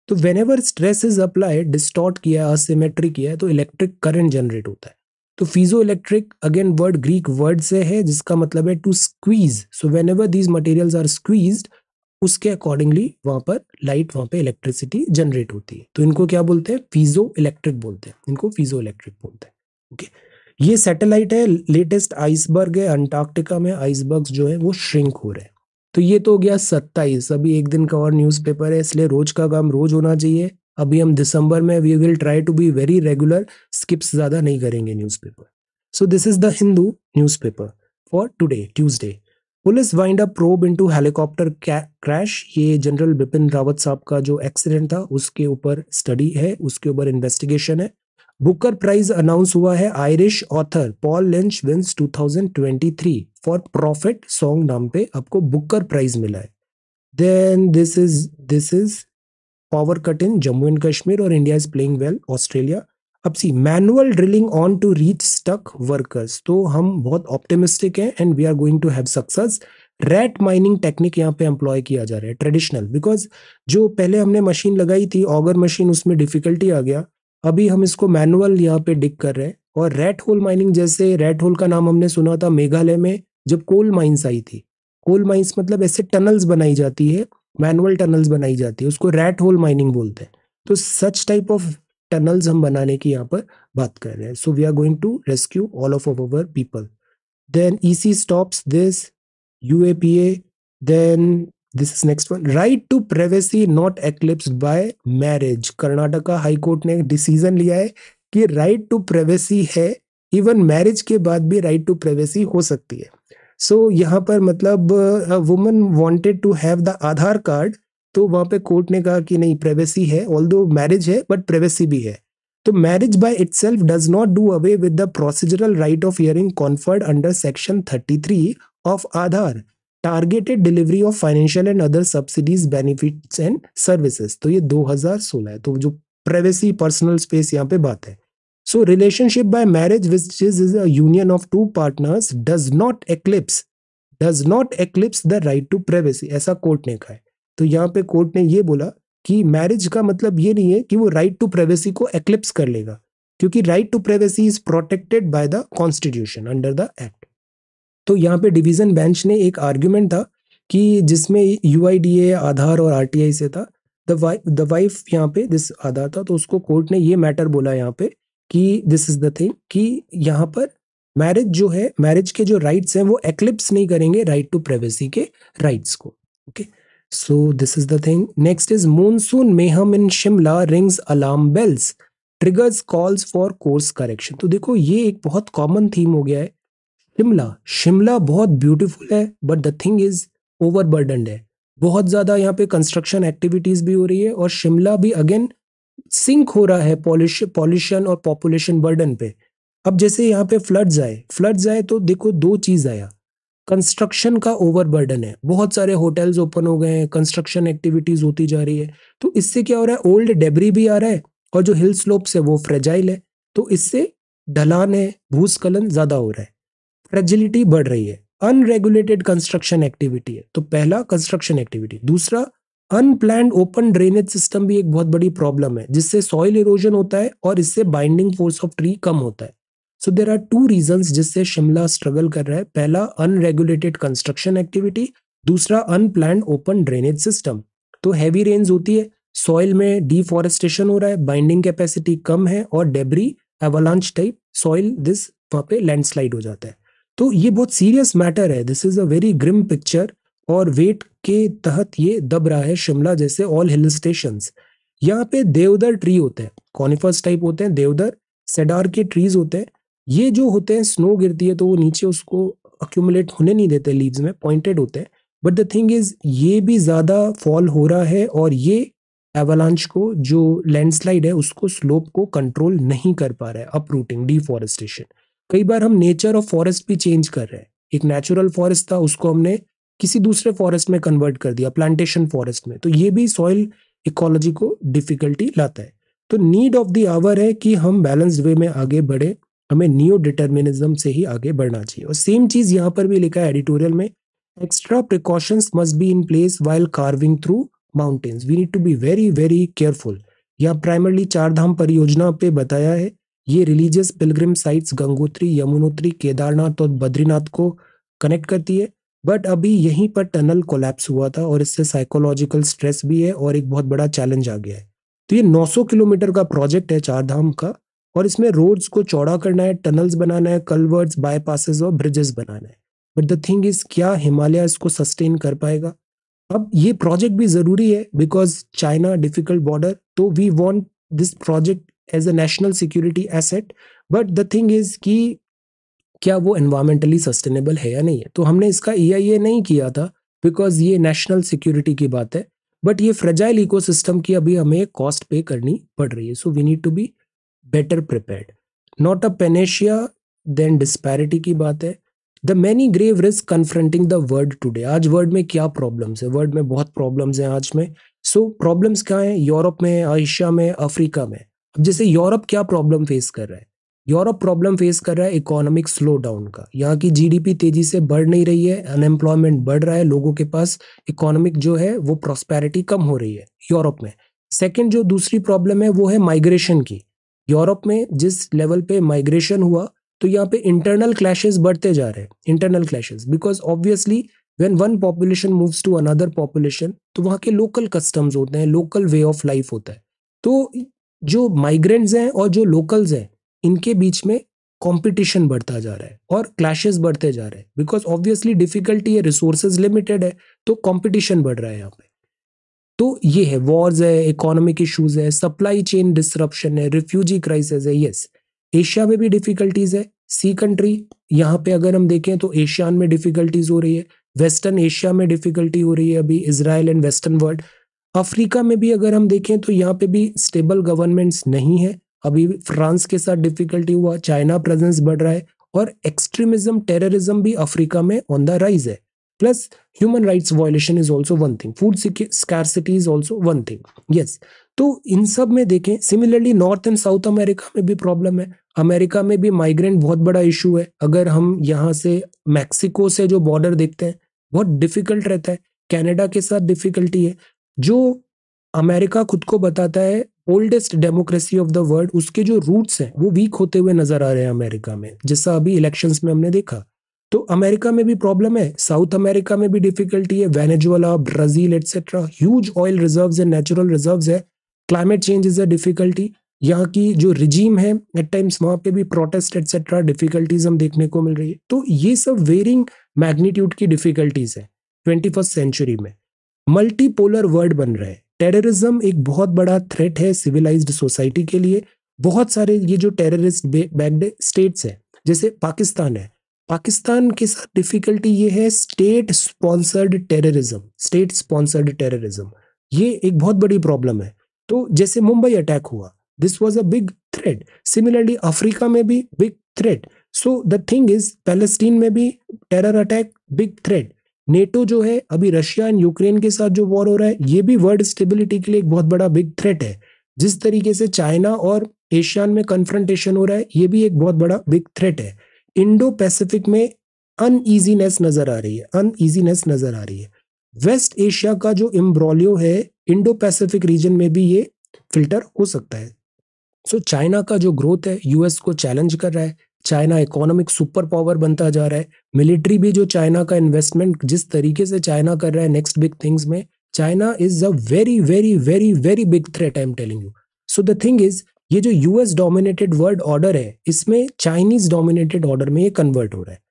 तो whenever stress is apply distort किया असिमेट्री किया तो इलेक्ट्रिक करंट जनरेट होता है। तो piezoelectric again word Greek word से है, जिसका मतलब है to squeeze so whenever these materials are squeezed उसके अकॉर्डिंगली वहाँ पर लाइट वहाँ पे इलेक्ट्रिसिटी जनरेट होती है। तो इनको क्या बोलते हैं? फीजो इलेक्ट्रिक बोलते हैं। इनको फीजो इलेक्ट्रिक बोलते हैं। ओके ये सैटेलाइट है लेटेस्ट आइसबर्ग है अंटार्कटिका में आइसबर्ग जो है, वो श्रिंक हो रहे हैं। तो ये तो हो गया सत्ताईस। अभी एक दिन का और न्यूज़पेपर है, इसलिए रोज का काम रोज होना चाहिए। अभी हम दिसंबर में we will try to be very regular skips ज़्यादा नहीं करेंगे newspaper so this is the Hindu newspaper for today Tuesday police wind up probe into helicopter crash ये जनरल बिपिन रावत साहब का जो एक्सीडेंट था, उसके ऊपर स्टडी है, उसके ऊपर इन्वेस्टिगेशन है। बुकर प्राइज अनाउंस हुआ है Irish author Paul Lynch wins 2023 for prophet song नाम पे आपको बुकर प्राइज मिला है। Then this is this is power cut in Jammu and Kashmir और India is playing well Australia अब see manual drilling on to reach stuck workers तो हम बहुत ऑप्टिमिस्टिक हैं and we are going to have success rat mining technique यहाँ पे एम्प्लॉय किया जा रहा है ट्रेडिशनल बिकॉज़ जो पहले हमने मशीन लगाई थी ऑगर मशीन उसमें डिफिकल्टी आ गया। अभी हम इसको मैनुअल यहाँ पे डिक कर रहे हैं। और रेट होल माइनिंग जैसे रेट होल का नाम हमने सुना था मेघालय में, जब कोल माइंस आई थी। कोल माइंस मतलब ऐसे टनल्स बनाई जाती है मैनुअल टनल्स बनाई जाती है, उसको रेट होल माइनिंग बोलते हैं। तो सच टाइप ऑफ़ टनल्स हम बनाने की यहाँ पर बात कर रहे हैं। So we are going to rescue all of our people then EC stops this UAPA then this is next one right to privacy not eclipse by marriage Karnataka high court ने डिसीज़न लिया है कि राइट टू प्राइवेसी है इवन मैरिज के बाद भी राइट टू प्राइवेसी हो सकती है। सो so, यहाँ पर मतलब woman wanted to have the Aadhaar card तो वहाँ पे कोर्ट ने कहा कि नहीं प्राइवेसी है ऑल दो मैरिज है बट प्राइवेसी भी है। तो marriage by itself does not do away with the procedural right of hearing conferred under section 33 of Aadhaar targeted delivery of financial and other subsidies benefits and services तो ये 2016 है तो जो प्राइवेसी पर्सनल स्पेस यहाँ पे बात है। So relationship by marriage which is is union of two partners does not eclipse does not eclipse the right to privacy ऐसा कोर्ट ने कहा है। तो यहाँ पे कोर्ट ने ये बोला कि मैरिज का मतलब ये नहीं है कि वो राइट टू प्राइवेसी को एक्लिप्स कर लेगा, क्योंकि right to privacy is protected by the constitution under the act तो यहाँ पे डिवीज़न बेंच ने एक आर्ग्यूमेंट था कि जिसमें यू आधार और आरटीआई से था द वाइफ यहाँ पे दिस आधार था तो उसको कोर्ट ने ये मैटर बोला यहाँ पे कि दिस इज़ द थिंग कि यहाँ पर मैरिज जो है मैरिज के जो राइट्स हैं वो एक्लिप्स नहीं करेंगे राइट टू प्राइवेसी के राइट्स को okay so this is the thing next is monsoon mayhem in Shimla rings alarm bells triggers calls for course correction तो देखो, ये एक बहुत कॉमन थीम हो गया है शिमला शिमला बहुत ब्यूटीफुल है but the thing is overburdened है। बहुत ज़्यादा यहाँ पे कंस्ट्रक्शन एक्टिविटीज़ भी हो रही है और शिमला भी अगेन सिंक हो रहा है पॉलिश पॉल्यूशन और पॉपुलेशन बर्डन पे। अब जैसे यहाँ पे फ्लड्स आए फ्लड्स आए तो देखो दो चीज़ आया। कंस्ट्रक्शन का ओवरबर्डन है। बहुत सारे होटल्स ओपन हो गए हैं कंस्ट्रक्शन एक्टिविटीज़ होती जा रही है। तो इससे क्या हो रहा है? ओल्ड डेबरी भी आ रहा है और जो हिल स्लोप्स है, वो फ्रेजाइल है। तो इससे ढलान है, भूस्खलन ज़्यादा हो रहा है। फ्रेजिलिटी बढ़ रही है। अनरेगुलेटेड कंस्ट्रक्शन एक्टिविटी है। तो पहला कंस्ट्रक्शन एक्टिविटी दूसरा अनप्लैंड ओपन ड्रेनेज सिस्टम भी एक बहुत बड़ी प्रॉब्लम है, जिससे सॉइल इरोजन होता है और इससे बाइंडिंग फोर्स ऑफ़ ट्री कम होता है। So there are two reason जिससे शिमला स्ट्रगल कर रहा है। पहला अनरेगुलेटेड कंस्ट्रक्शन एक्टिविटी दूसरा अनप्लैंड ओपन ड्रेनेज सिस्टम तो हैवी रेंज होती है। सॉइल में डिफॉरेस्टेशन हो रहा है। बाइंडिंग कैपेसिटी कम है और debris avalanche type soil this वहाँ पे लैंडस्लाइड हो जाता है। तो ये बहुत सीरियस मैटर है। This is a very grim picture और वेट के तहत ये दब रहा है शिमला जैसे ऑल हिल स्टेशन यहाँ पे देवदर ट्री होते हैं। कॉनिफर्स टाइप होते हैं। देवदर सेडार के ट्रीज होते हैं। ये जो होते हैं स्नो गिरती है तो वो नीचे उसको अक्यूमुलेट होने नहीं देते लीव्स में पॉइंटेड होते हैं। बट द थिंग इज़ ये भी ज़्यादा फॉल हो रहा है और ये एवलांच को, जो लैंडस्लाइड है, उसको स्लोप को कंट्रोल नहीं कर पा रहा है अपरूटिंग डिफॉरेस्टेशन कई बार हम नेचर ऑफ़ फॉरेस्ट भी चेंज कर रहे हैं। एक नेचुरल फॉरेस्ट था, उसको हमने किसी दूसरे फॉरेस्ट में कन्वर्ट कर दिया प्लांटेशन फॉरेस्ट में। तो ये भी सॉइल इकोलॉजी को डिफिकल्टी लाता है। तो नीड ऑफ़ द आवर है कि हम बैलेंस्ड वे में आगे बढ़े हमें न्यू डिटर्मिनिज्म से ही आगे बढ़ना चाहिए। और सेम चीज़ यहाँ पर भी लिखा है एडिटोरियल में extra precautions must be in place while carving through mountains we need to be very very careful यहाँ प्राइमरली चार धाम परियोजना पे बताया है, ये religious pilgrim sites Gangotri, Yamunotri, Kedarnath और बद्रीनाथ को कनेक्ट करती है। बट अभी यहीं पर टनल कोलैप्स हुआ था और इससे साइकोलॉजिकल स्ट्रेस भी है और एक बहुत बड़ा चैलेंज आ गया है। तो ये 900 किलोमीटर का प्रोजेक्ट है चार धाम का। और इसमें रोड्स को चौड़ा करना है टनल्स बनाना है कलवर्ड्स बाईपासेस और ब्रिजेस बनाना है। बट द थिंग इज़ क्या हिमालय इसको सस्टेन कर पाएगा? अब ये प्रोजेक्ट भी ज़रूरी है बिकॉज़ चाइना डिफ़िकल्ट बॉर्डर तो we want this project as a national security asset but the thing is कि क्या वो एनवायरमेंटली सस्टेनेबल है या नहीं है? तो हमने इसका ई e नहीं किया था बिकॉज़ ये नेशनल सिक्योरिटी की बात है। बट ये फ्रेजाइल इकोसिस्टम की अभी हमें कॉस्ट पे करनी पड़ रही है। So we need to be better prepared not a panacea then disparity की बात है। The many grave risk confronting the world today आज वर्ल्ड में क्या प्रॉब्लम्स है? वर्ल्ड में बहुत प्रॉब्लम्स हैं आज में। सो so, प्रॉब्लम्स क्या है? यूरोप में एशिया में अफ्रीका में। अब जैसे यूरोप क्या प्रॉब्लम फेस कर रहा है? यूरोप प्रॉब्लम फेस कर रहा है इकोनॉमिक स्लो डाउन का। यहाँ की जीडीपी तेज़ी से बढ़ नहीं रही है अनएम्प्लॉयमेंट बढ़ रहा है लोगों के पास इकोनॉमिक जो है वो प्रॉस्पेरिटी कम हो रही है यूरोप में। सेकेंड जो दूसरी प्रॉब्लम है वो है माइग्रेशन की। यूरोप में जिस लेवल पे माइग्रेशन हुआ तो यहाँ पे इंटरनल क्लैशेस बढ़ते जा रहे हैं internal clashes because obviously when one population moves to another population तो वहाँ के लोकल कस्टम्स होते हैं लोकल वे ऑफ़ लाइफ होता है। तो जो माइग्रेंट्स हैं और जो लोकल्स हैं, इनके बीच में कंपटीशन बढ़ता जा रहा है और क्लैशेस बढ़ते जा रहे हैं। बिकॉज़ ऑब्वियसली डिफिकल्टी है रिसोर्सेज लिमिटेड है तो कंपटीशन बढ़ रहा है यहाँ पे। तो ये है वॉर्स है इकोनॉमिक इश्यूज़ है सप्लाई चेन डिस्ट्रप्शन है रिफ्यूजी क्राइसिस है यस एशिया में भी डिफिकल्टीज है सी कंट्री यहाँ पे अगर हम देखें तो एशियान में डिफिकल्टीज हो रही है वेस्टर्न एशिया में डिफिकल्टी हो रही है अभी Israel and western world Africa में भी अगर हम देखें तो यहाँ पे भी स्टेबल गवर्नमेंट्स नहीं है, अभी फ्रांस के साथ डिफिकल्टी हुआ चाइना प्रेजेंस बढ़ रहा है और एक्सट्रीमिज्म टेररिज्म भी अफ्रीका में ऑन द राइज है। Plus human rights violation is also one thing food scarcity is also one thing yes तो इन सब में देखें similarly north and south America में भी प्रॉब्लम है. अमेरिका में भी माइग्रेंट बहुत बड़ा इशू है. अगर हम यहाँ से मैक्सिको से जो बॉर्डर देखते हैं, बहुत डिफ़िकल्ट रहता है. कनाडा के साथ डिफिकल्टी है. जो अमेरिका खुद को बताता है oldest democracy of the world उसके जो रूट्स हैं, वो वीक होते हुए नज़र आ रहे हैं अमेरिका में, जैसा अभी इलेक्शंस में हमने देखा. तो अमेरिका में भी प्रॉब्लम है साउथ अमेरिका में भी डिफिकल्टी है Venezuela Brazil etcetera huge oil reserves and natural reserves है climate change is a difficulty यहाँ की जो रिजीम है एट टाइम्स वहाँ पे भी प्रोटेस्ट एटसेट्रा डिफिकल्टीज हम देखने को मिल रही है। तो ये सब वेरिंग मैग्नीट्यूड की डिफिकल्टीज है ट्वेंटी फ़र्स्ट सेंचुरी में। मल्टीपोलर वर्ल्ड बन रहे है। टेररिज्म एक बहुत बड़ा थ्रेट है सिविलाइज्ड सोसाइटी के लिए। बहुत सारे ये जो टेररिस्ट बैक्ड स्टेट्स हैं, जैसे पाकिस्तान है पाकिस्तान के साथ डिफिकल्टी ये है state sponsored terrorism state sponsored terrorism ये एक बहुत बड़ी प्रॉब्लम है। तो जैसे मुंबई अटैक हुआ this was a big threat similarly Africa में भी big threat so the thing is Palestine में भी terror attack big threat NATO जो है, अभी रशिया एंड यूक्रेन के साथ जो वॉर हो रहा है, ये भी वर्ल्ड स्टेबिलिटी के लिए एक बहुत बड़ा बिग थ्रेट है। जिस तरीके से चाइना और एशियान में कन्फ्रंटेशन हो रहा है, ये भी एक बहुत बड़ा बिग थ्रेट है। इंडो पैसिफिक में अनईजीनेस नज़र आ रही है अनईजीनेस नज़र आ रही है। वेस्ट एशिया का जो इम्ब्रोलियो है इंडो पैसिफिक रीजन में भी ये फ़िल्टर हो सकता है। सो so, चाइना का जो ग्रोथ है यूएस को चैलेंज कर रहा है। चाइना इकोनॉमिक सुपर पावर बनता जा रहा है। मिलिट्री भी जो चाइना का इन्वेस्टमेंट जिस तरीके से चाइना कर रहा है नेक्स्ट बिग थिंग्स में China is a very very very very big threat I am telling you so the thing is ये जो यूएस डोमिनेटेड वर्ल्ड ऑर्डर है, इसमें चाइनीज़ डोमिनेटेड ऑर्डर में ये कन्वर्ट हो रहा है।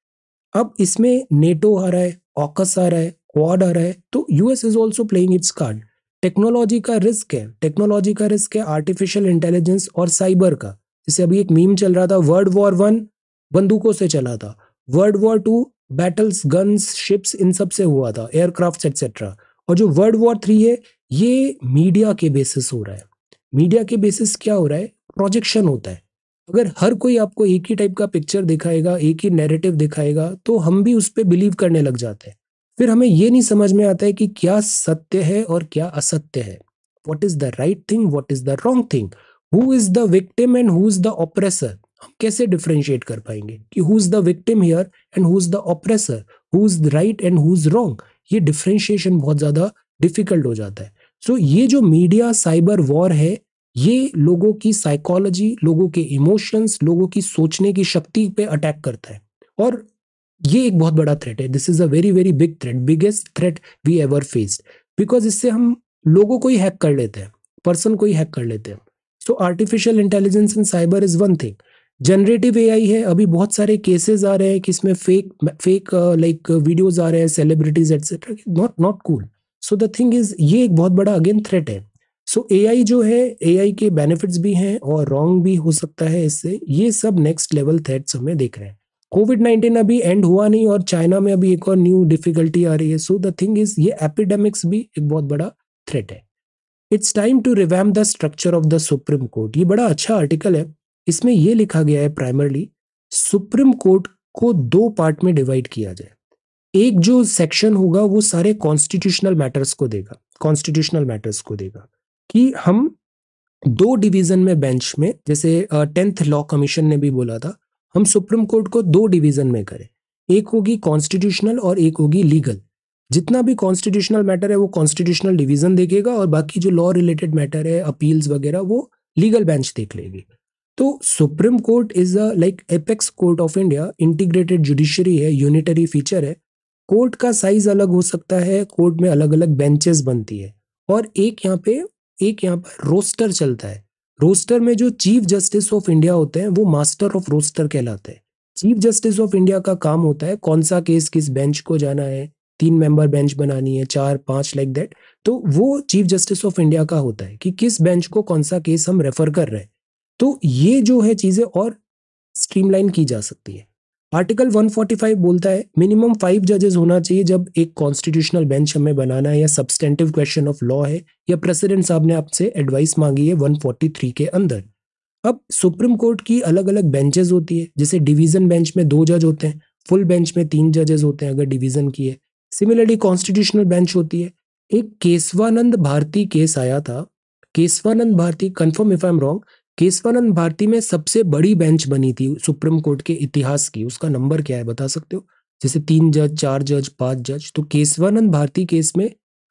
अब इसमें नेटो आ रहा है ऑकस आ रहा है क्वाड आ रहा है तो US is also playing its card technology का रिस्क है टेक्नोलॉजी का रिस्क है आर्टिफिशियल इंटेलिजेंस और साइबर का। जैसे अभी एक मीम चल रहा था वर्ल्ड वॉर वन बंदूकों से चला था। World war two battles guns ships इन सबसे हुआ था एयरक्राफ्ट एक्सेट्रा और जो वर्ल्ड वॉर थ्री है, ये मीडिया के बेसिस हो रहा है। मीडिया के बेसिस क्या हो रहा है? प्रोजेक्शन होता है। अगर हर कोई आपको एक ही टाइप का पिक्चर दिखाएगा, एक ही नैरेटिव दिखाएगा तो हम भी उस पर बिलीव करने लग जाते हैं। फिर हमें ये नहीं समझ में आता है कि क्या सत्य है और क्या असत्य है। What is the right thing what is the wrong thing who is the victim and who is the oppressor हम कैसे डिफ्रेंशिएट कर पाएँगे कि who is the victim here and who is the oppressor who is right and who is wrong ये डिफ्रेंशिएशन बहुत ज़्यादा डिफ़िकल्ट हो जाता है। सो so, ये जो मीडिया साइबर वॉर है ये लोगों की साइकोलॉजी लोगों के इमोशंस लोगों की सोचने की शक्ति पे अटैक करता है। और ये एक बहुत बड़ा थ्रेट है। This is a very very big threat biggest threat we ever faced because इससे हम लोगों को ही हैक कर लेते हैं पर्सन को ही हैक कर लेते हैं। So artificial intelligence in cyber is one thing generative AI है अभी बहुत सारे केसेस आ रहे हैं कि इसमें फेक फेक लाइक वीडियोज़ आ रहे हैं celebrities etcetera not not cool so the thing is ये एक बहुत बड़ा अगेन थ्रेट है। सो so, एआई जो है एआई के बेनिफिट्स भी हैं और रॉन्ग भी हो सकता है इससे। ये सब नेक्स्ट लेवल थ्रेट्स हमें देख रहे हैं। कोविड नाइन्टीन अभी एंड हुआ नहीं और चाइना में अभी एक और न्यू डिफिकल्टी आ रही है। सो द थिंग इज़ ये एपिडेमिक्स भी एक बहुत बड़ा थ्रेट है। It's time to revamp the structure of the supreme court ये बड़ा अच्छा आर्टिकल है। इसमें यह लिखा गया है प्राइमरली सुप्रीम कोर्ट को दो पार्ट में डिवाइड किया जाए। एक जो सेक्शन होगा, वो सारे कॉन्स्टिट्यूशनल मैटर्स को देगा। कॉन्स्टिट्यूशनल मैटर्स को देगा कि हम दो डिवीज़न में बेंच में, जैसे टेंथ लॉ कमीशन ने भी बोला था, हम सुप्रीम कोर्ट को दो डिवीज़न में करें। एक होगी कॉन्स्टिट्यूशनल और एक होगी लीगल जितना भी कॉन्स्टिट्यूशनल मैटर है, वो कॉन्स्टिट्यूशनल डिवीज़न देखेगा और बाकी जो लॉ रिलेटेड मैटर है अपील्स वगैरह, वो लीगल बेंच देख लेगी। तो supreme court is a like apex court of India integrated judiciary है यूनिटरी फीचर है कोर्ट का साइज़ अलग हो सकता है, कोर्ट में अलग अलग बेंचेस बनती है और एक यहाँ पे, एक यहाँ पर रोस्टर चलता है। रोस्टर में जो चीफ जस्टिस ऑफ़ इंडिया होते हैं, वो मास्टर ऑफ़ रोस्टर कहलाते हैं। चीफ जस्टिस ऑफ़ इंडिया का काम होता है कौन सा केस किस बेंच को जाना है, तीन मेंबर बेंच बनानी है, चार, पाँच लाइक दैट तो वो चीफ जस्टिस ऑफ़ इंडिया का होता है कि किस बेंच को कौन सा केस हम रेफर कर रहे हैं। तो ये जो है चीज़ें और स्ट्रीमलाइन की जा सकती है। आर्टिकल 145 बोलता है मिनिमम फाइव जजेस होना चाहिए जब एक कॉन्स्टिट्यूशनल बेंच हमें बनाना है या सब्सटेंटिव क्वेश्चन ऑफ़ लॉ है, या प्रेसिडेंट साहब ने आपसे एडवाइस मांगी है 143 के अंदर। अब सुप्रीम कोर्ट की अलग अलग बेंचेस होती है, जैसे डिवीज़न बेंच में दो जज होते हैं फुल बेंच में तीन जजेस होते हैं अगर डिवीज़न की है। सिमिलरली कॉन्स्टिट्यूशनल बेंच होती है। एक केशवानंद भारती केस आया था। Keshavananda Bharati confirm if I am wrong Keshavananda Bharati में सबसे बड़ी बेंच बनी थी सुप्रीम कोर्ट के इतिहास की। उसका नंबर क्या है बता सकते हो? जैसे तीन जज, चार जज, पाँच जज। तो केशवानंद भारती केस में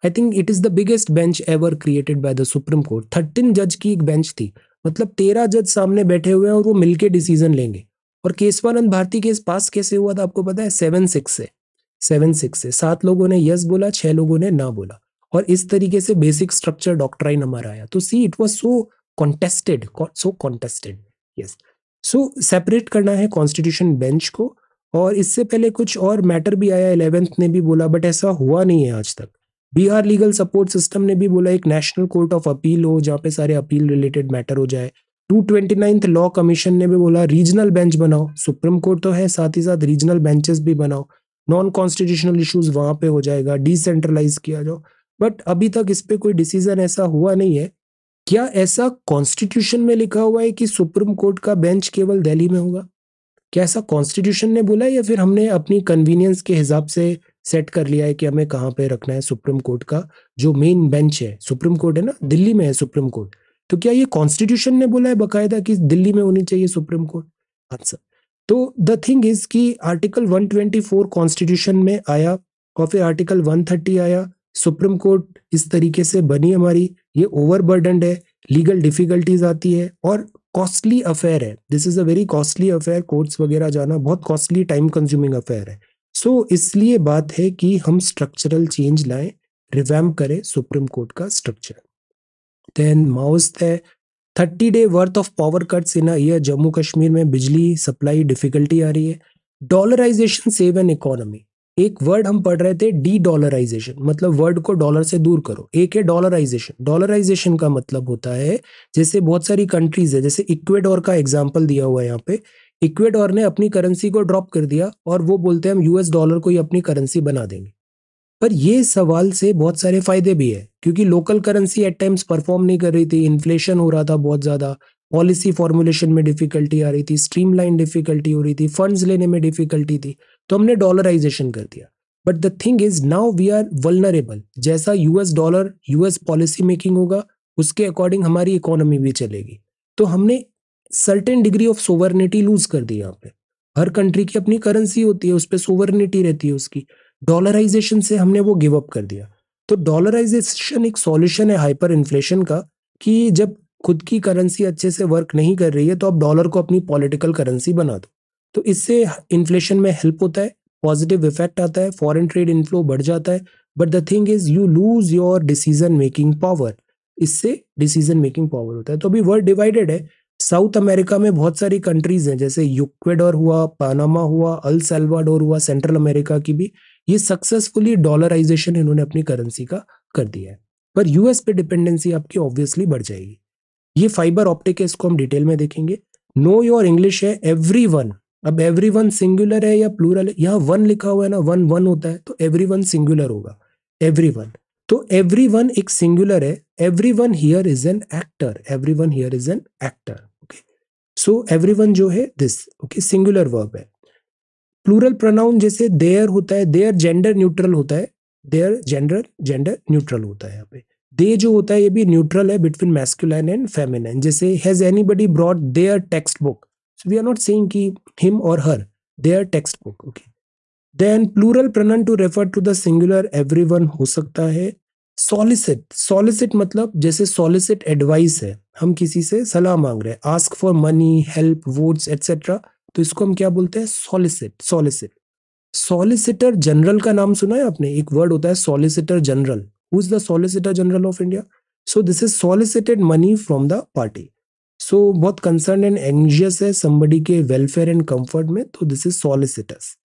I think it is the biggest bench ever created by the supreme court thirteen जज की एक बेंच थी। मतलब तेरह जज सामने बैठे हुए हैं और वो मिलके डिसीज़न लेंगे। और केशवानंद भारती केस पास कैसे हुआ था आपको पता है? सेवन सिक्स से। सेवन सिक्स से। सात लोगों ने यस बोला, छह लोगों ने ना बोला। और इस तरीके से बेसिक स्ट्रक्चर डॉक्ट्राइन हमारा आया। तो see it was so contested so contested yes so separate करना है कॉन्स्टिट्यूशन बेंच को, और इससे पहले कुछ और मैटर भी आया इलेवेंथ ने भी बोला बट ऐसा हुआ नहीं है आज तक। बिहार लीगल सपोर्ट सिस्टम ने भी बोला, एक नेशनल कोर्ट ऑफ़ अपील हो, जहाँ पे सारे अपील रिलेटेड मैटर हो जाए। Two twenty ninth law commission ने भी बोला रीजनल बेंच बनाओ। सुप्रीम कोर्ट तो है, साथ ही साथ रीजनल बेंचेस भी बनाओ। नॉन कॉन्स्टिट्यूशनल इश्यूज़ वहाँ पे हो जाएगा डिसेंट्रलाइज किया जाओ। बट अभी तक इस पे कोई डिसीज़न ऐसा हुआ नहीं है। क्या ऐसा कॉन्स्टिट्यूशन में लिखा हुआ है कि सुप्रीम कोर्ट का बेंच केवल दिल्ली में होगा? क्या ऐसा कॉन्स्टिट्यूशन ने बोला या फिर हमने अपनी कन्वीनियंस के हिसाब से सेट कर लिया है कि हमें कहाँ पे रखना है सुप्रीम कोर्ट का जो मेन बेंच है? सुप्रीम कोर्ट है ना? दिल्ली में है सुप्रीम कोर्ट। तो क्या ये कॉन्स्टिट्यूशन ने बोला है बकायदा कि दिल्ली में होनी चाहिए सुप्रीम कोर्ट? आंसर तो द थिंग इज़ कि आर्टिकल 124 कॉन्स्टिट्यूशन में आया और फिर आर्टिकल 130 आया, सुप्रीम कोर्ट इस तरीके से बनी हमारी ये ओवरबर्डनड है लीगल डिफिकल्टीज आती है और कॉस्टली अफेयर है। This is a very costly affair courts वगैरह जाना बहुत कॉस्टली टाइम कंज्यूमिंग अफेयर है। सो so, इसलिए बात है कि हम स्ट्रक्चरल चेंज लाएँ रिवैम करें सुप्रीम कोर्ट का स्ट्रक्चर देन माउस्ट है thirty day worth of power cuts in year Jammu Kashmir में बिजली सप्लाई डिफिकल्टी आ रही है। डॉलराइजेशन सेव एन इकोनॉमी एक वर्ड हम पढ़ रहे थे डी डॉलराइजेशन मतलब वर्ड को डॉलर से दूर करो। एक है डॉलराइजेशन डॉलराइजेशन का मतलब होता है, जैसे बहुत सारी कंट्रीज़ है, जैसे इक्वेडोर का एग्ज़ाम्पल दिया हुआ है यहाँ पे। इक्वेडोर ने अपनी करेंसी को ड्रॉप कर दिया और वो बोलते हैं हम यूएस डॉलर को ही अपनी करेंसी बना देंगे। पर ये सवाल से बहुत सारे फ़ायदे भी है, क्योंकि local currency at times perform नहीं कर रही थी इन्फ्लेशन हो रहा था बहुत ज़्यादा पॉलिसी फॉर्मुलेशन में डिफिकल्टी आ रही थी स्ट्रीमलाइन डिफिकल्टी हो रही थी फंड्स लेने में डिफिकल्टी थी। तो हमने डॉलराइजेशन कर दिया। But the thing is now we are vulnerable जैसा US dollar US policy making होगा, उसके अकॉर्डिंग हमारी इकोनॉमी भी चलेगी। तो हमने certain degree of sovereignty lose कर दी यहाँ पे। हर कंट्री की अपनी करेंसी होती है, उस पर सोवर्निटी रहती है उसकी। डॉलराइजेशन से हमने वो गिव अप कर दिया। तो डॉलराइजेशन एक सॉल्यूशन है हाइपर इन्फ्लेशन का, कि जब खुद की करेंसी अच्छे से वर्क नहीं कर रही है तो आप डॉलर को अपनी पॉलिटिकल करेंसी बना दो। तो इससे इन्फ्लेशन में हेल्प होता है पॉजिटिव इफ़ेक्ट आता है फॉरेन ट्रेड इनफ्लो बढ़ जाता है but the thing is you lose your decision making power इससे डिसीज़न मेकिंग पावर होता है। तो अभी वर्ल्ड डिवाइडेड है। साउथ अमेरिका में बहुत सारी कंट्रीज़ हैं, जैसे यूक्वेडोर हुआ पानामा हुआ अल सेल्वाडोर हुआ सेंट्रल अमेरिका की भी। ये सक्सेसफुली डॉलराइजेशन इन्होंने अपनी करेंसी का कर दिया है। पर यूएस पे डिपेंडेंसी आपकी ऑब्वियसली बढ़ जाएगी। ये फाइबर ऑप्टिक है, इसको हम डिटेल में देखेंगे। नो योर इंग्लिश है एवरी वन अब एवरी वन सिंगुलर है या प्लूरल है, यहाँ वन लिखा हुआ है ना वन वन होता है तो एवरी वन सिंगुलर होगा एवरी वन तो एवरी वन एक सिंगुलर है everyone here is an actor everyone here is an actor okay so everyone जो है दिस ओके सिंगुलर वर्ब है. प्लूरल प्रोनाउन जैसे देयर होता है देयर जेंडर न्यूट्रल होता है देयर जेंडर जेंडर न्यूट्रल होता है यहाँ पे. दे जो होता है ये भी न्यूट्रल है बिटवीन मैस्कुलाइन एंड फेमिनाइन जैसे has anybody brought their textbook So we are not saying ki him or her, their textbook. Okay. Then plural pronoun to refer to the singular everyone हो सकता है। सॉलिसिट सॉलिसिट मतलब जैसे सॉलिसिट एडवाइस है हम किसी से सलाह मांग रहे हैं ask for money help votes etcetera तो इसको हम क्या बोलते हैं? सॉलिसिट सॉलिसिट सॉलिसिटर जनरल का नाम सुना है आपने? एक वर्ड होता है solicitor general who is the solicitor general of India so this is solicited money from the party so so, बहुत कंसर्न एंड एंजियस है समबडी के वेलफेयर एंड कंफर्ट में तो दिस इज़ सॉलिसिटस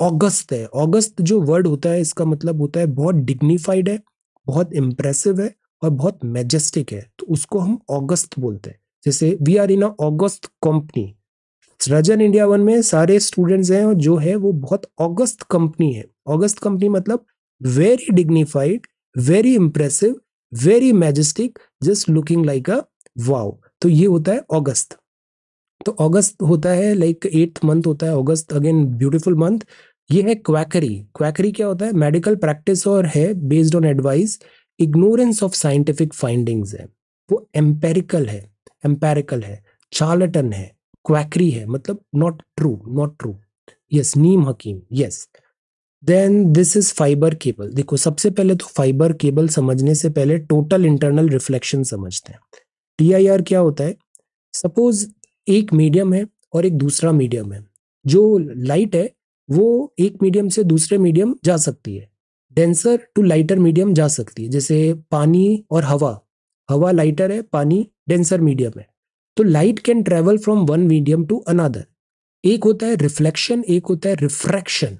ऑगस्ट है। ऑगस्ट जो वर्ड होता है इसका मतलब होता है बहुत डिग्निफाइड है बहुत इंप्रेसिव है और बहुत मेजेस्टिक है। तो उसको हम ऑगस्ट बोलते हैं। जैसे we are in a august company Srijan India one में सारे स्टूडेंट्स हैं और जो है वो बहुत ऑगस्ट कंपनी है। ऑगस्ट कंपनी मतलब very dignified very impressive very majestic just looking like a wow तो ये होता है ऑगस्ट तो अगस्त होता है लाइक एट्थ मंथ होता है अगस्त अगेन ब्यूटीफुल मंथ ये है क्वैकरी क्वैकरी क्या होता है? मेडिकल प्रैक्टिस और है based on advice ignorance of scientific findings है. वो एम्पेरिकल है एम्पेरिकल है चार्लटन है क्वैकरी है मतलब not true not true yes Neem Hakim yes then this is fibre cable देखो, सबसे पहले तो फाइबर केबल समझने से पहले टोटल इंटरनल रिफ्लेक्शन समझते हैं। टी क्या होता है? सपोज़ एक मीडियम है और एक दूसरा मीडियम है। जो लाइट है, वो एक मीडियम से दूसरे मीडियम जा सकती है। डेंसर टू लाइटर मीडियम जा सकती है। जैसे पानी और हवा। हवा लाइटर है, पानी डेंसर मीडियम है। तो light can travel from one medium to another एक होता है रिफ्लेक्शन एक होता है रिफ्रैक्शन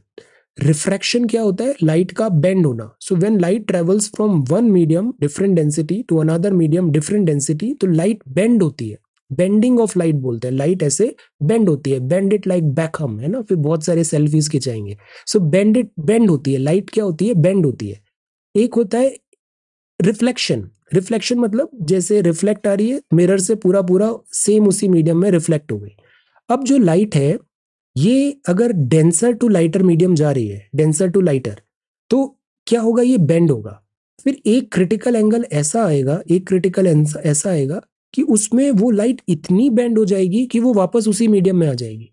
रिफ्रैक्शन क्या होता है? लाइट का बेंड होना। So when light travels from one medium different density to another medium different density तो लाइट बेंड होती है। बेंडिंग ऑफ़ लाइट बोलते हैं। लाइट ऐसे बेंड होती है। बेंड इट लाइक बैकहम है ना? फिर बहुत सारे सेल्फीज खिंचाएँगे। सो बेंड इट बेंड होती है। लाइट क्या होती है? बेंड होती है। एक होता है रिफ्लेक्शन रिफ्लेक्शन मतलब जैसे रिफ्लेक्ट आ रही है मिरर से पूरा पूरा सेम उसी मीडियम में रिफ्लेक्ट हो गई। अब जो लाइट है ये अगर डेंसर टू लाइटर मीडियम जा रही है डेंसर टू लाइटर तो क्या होगा? ये बेंड होगा। फिर एक क्रिटिकल एंगल ऐसा आएगा, एक क्रिटिकल ऐसा आएगा कि उसमें वो लाइट इतनी बैंड हो जाएगी कि वो वापस उसी मीडियम में आ जाएगी।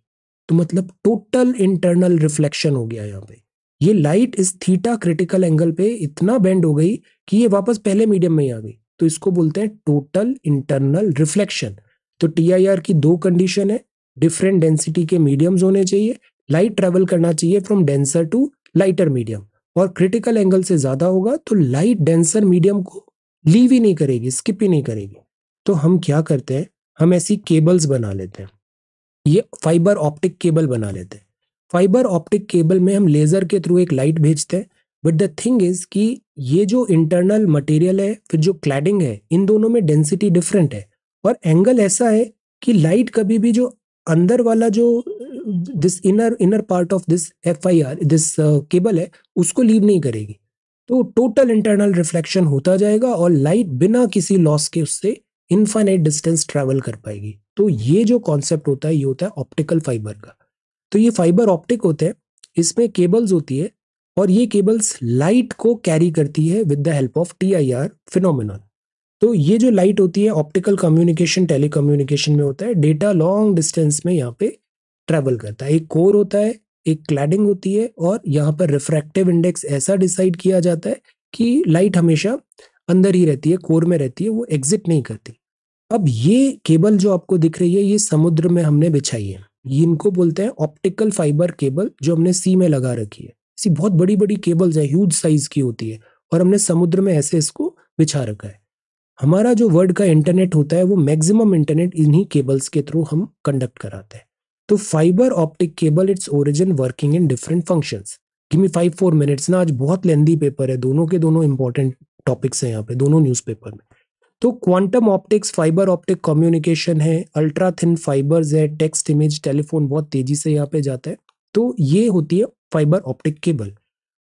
तो मतलब टोटल इंटरनल रिफ्लेक्शन हो गया यहाँ पे। ये लाइट इस थीटा क्रिटिकल एंगल पे इतना बेंड हो गई कि ये वापस पहले मीडियम में ही आ गई। तो इसको बोलते हैं टोटल इंटरनल रिफ्लेक्शन तो टीआईआर की दो कंडीशन है डिफरेंट डेंसिटी के मीडियम्स होने चाहिए। लाइट ट्रेवल करना चाहिए from denser to lighter medium और क्रिटिकल एंगल से ज़्यादा होगा तो लाइट डेंसर मीडियम को लीव ही नहीं करेगी स्किप ही नहीं करेगी। तो हम क्या करते हैं? हम ऐसी केबल्स बना लेते हैं। ये फाइबर ऑप्टिक केबल बना लेते हैं। फाइबर ऑप्टिक केबल में हम लेजर के थ्रू एक लाइट भेजते हैं। बट द थिंग इज़ कि ये जो इंटरनल मटेरियल है, फिर जो क्लैडिंग है, इन दोनों में डेंसिटी डिफरेंट है। और एंगल ऐसा है कि लाइट कभी भी जो अंदर वाला जो this inner inner part of this F I R this cable है, उसको लीव नहीं करेगी। तो टोटल इंटरनल रिफ्लेक्शन होता जाएगा और लाइट बिना किसी लॉस के उससे इनफाइनाइट डिस्टेंस ट्रेवल कर पाएगी। तो ये जो कॉन्सेप्ट होता है, ये होता है ऑप्टिकल फाइबर का। तो ये फाइबर ऑप्टिक होते हैं, इसमें केबल्स होती है और ये केबल्स लाइट को कैरी करती है with the help of T I R phenomenal तो ये जो लाइट होती है ऑप्टिकल कम्युनिकेशन टेलीकम्युनिकेशन में होता है डेटा लॉन्ग डिस्टेंस में यहाँ पे ट्रेवल करता है। एक कोर होता है, एक क्लैडिंग होती है और यहाँ पर रिफ्रैक्टिव इंडेक्स ऐसा डिसाइड किया जाता है कि लाइट हमेशा अंदर ही रहती है कोर में रहती है, वो एग्जिट नहीं करती। अब ये केबल जो आपको दिख रही है, ये समुद्र में हमने बिछाई है। इनको बोलते हैं ऑप्टिकल फाइबर केबल जो हमने सी में लगा रखी है। इसी बहुत बड़ी बड़ी केबल्स है ह्यूज साइज़ की होती है और हमने समुद्र में ऐसे इसको बिछा रखा है। हमारा जो वर्ल्ड का इंटरनेट होता है, वो मैक्सिमम इंटरनेट इन्हीं केबल्स के थ्रू हम कंडक्ट कराते हैं। तो fibre optic cable its origin working in different function give me five four minutes ना, आज बहुत लेंदी पेपर है, दोनों के दोनों इंपॉर्टेंट टॉपिक्स हैं यहाँ पे, दोनों न्यूज़पेपर में। तो quantum optics fibre optic communication है अल्ट्रा थिन फाइबर्स है टेक्स्ट इमेज टेलीफोन बहुत तेज़ी से यहाँ पे जाता है। तो ये होती है fibre optic cable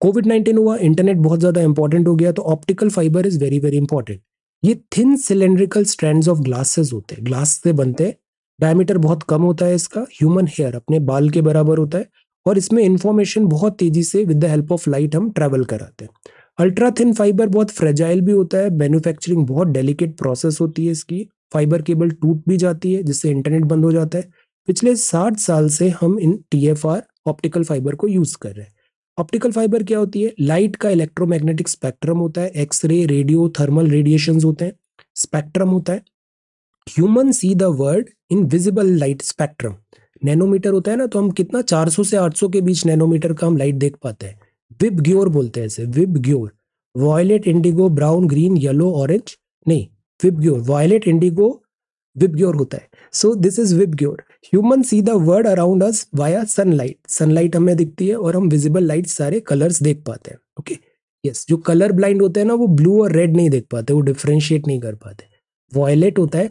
covid nineteen हुआ इंटरनेट बहुत ज़्यादा इंपॉर्टेंट हो गया तो optical fibre is very very important ये thin cylindrical strand of glasses होते हैं। ग्लास से बनते हैं। डायमीटर बहुत कम होता है इसका। ह्यूमन हेयर अपने बाल के बराबर होता है। और इसमें इंफॉर्मेशन बहुत तेज़ी से with the help of light हम ट्रेवल कराते हैं। अल्ट्रा थिन फाइबर बहुत फ्रेजाइल भी होता है। मैन्युफैक्चरिंग बहुत डेलिकेट प्रोसेस होती है इसकी। फाइबर केबल टूट भी जाती है, जिससे इंटरनेट बंद हो जाता है। पिछले साठ साल से हम इन टीएफआर ऑप्टिकल फाइबर को यूज़ कर रहे हैं। ऑप्टिकल फाइबर क्या होती है? लाइट का इलेक्ट्रोमैग्नेटिक स्पेक्ट्रम होता है, एक्सरे, रेडियो, थर्मल रेडिएशन होते हैं, स्पेक्ट्रम होता है। Human see the world in visible light spectrum. Nanometre होता है ना तो हम कितना 400 से 800 के बीच नैनोमीटर का हम लाइट देख पाते हैं। विब ग्योर बोलते हैं इसे, VIBGYOR. Violet indigo, brown, green, yellow, orange, नहीं, VIBGYOR, violet indigo, VIBGYOR होता है। So this is VIBGYOR. Human see the world around us via sunlight sunlight हमें दिखती है और हम विजिबल लाइट सारे कलर्स देख पाते हैं ओके यस जो कलर ब्लाइंड होते हैं ना, वो ब्लू और रेड नहीं देख पाते, वो डिफ्रेंशिएट नहीं कर पाते। वॉयलेट होता है,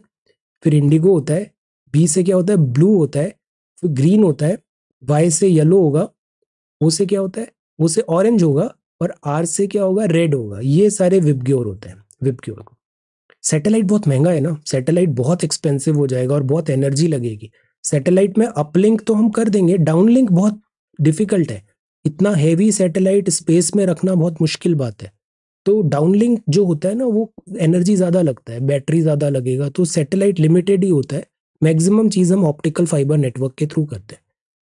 फिर इंडिगो होता है बी से क्या होता है? ब्लू होता है, फिर ग्रीन होता है वाई से येलो होगा ओ से क्या होता है? ओ से ऑरेंज होगा और आर से क्या होगा? रेड होगा। ये सारे विबग्योर होते हैं विबग्योर सैटेलाइट बहुत महँगा है ना सैटेलाइट बहुत एक्सपेंसिव हो जाएगा और बहुत एनर्जी लगेगी। सैटेलाइट में अपलिंक तो हम कर देंगे, डाउनलिंक बहुत डिफ़िकल्ट है। इतना हैवी सैटेलाइट स्पेस में रखना बहुत मुश्किल बात है। तो डाउनलिंक जो होता है ना, वो एनर्जी ज़्यादा लगता है बैटरी ज़्यादा लगेगा तो सैटेलाइट लिमिटेड ही होता है। मैक्सिमम चीज़ हम ऑप्टिकल फाइबर नेटवर्क के थ्रू करते हैं।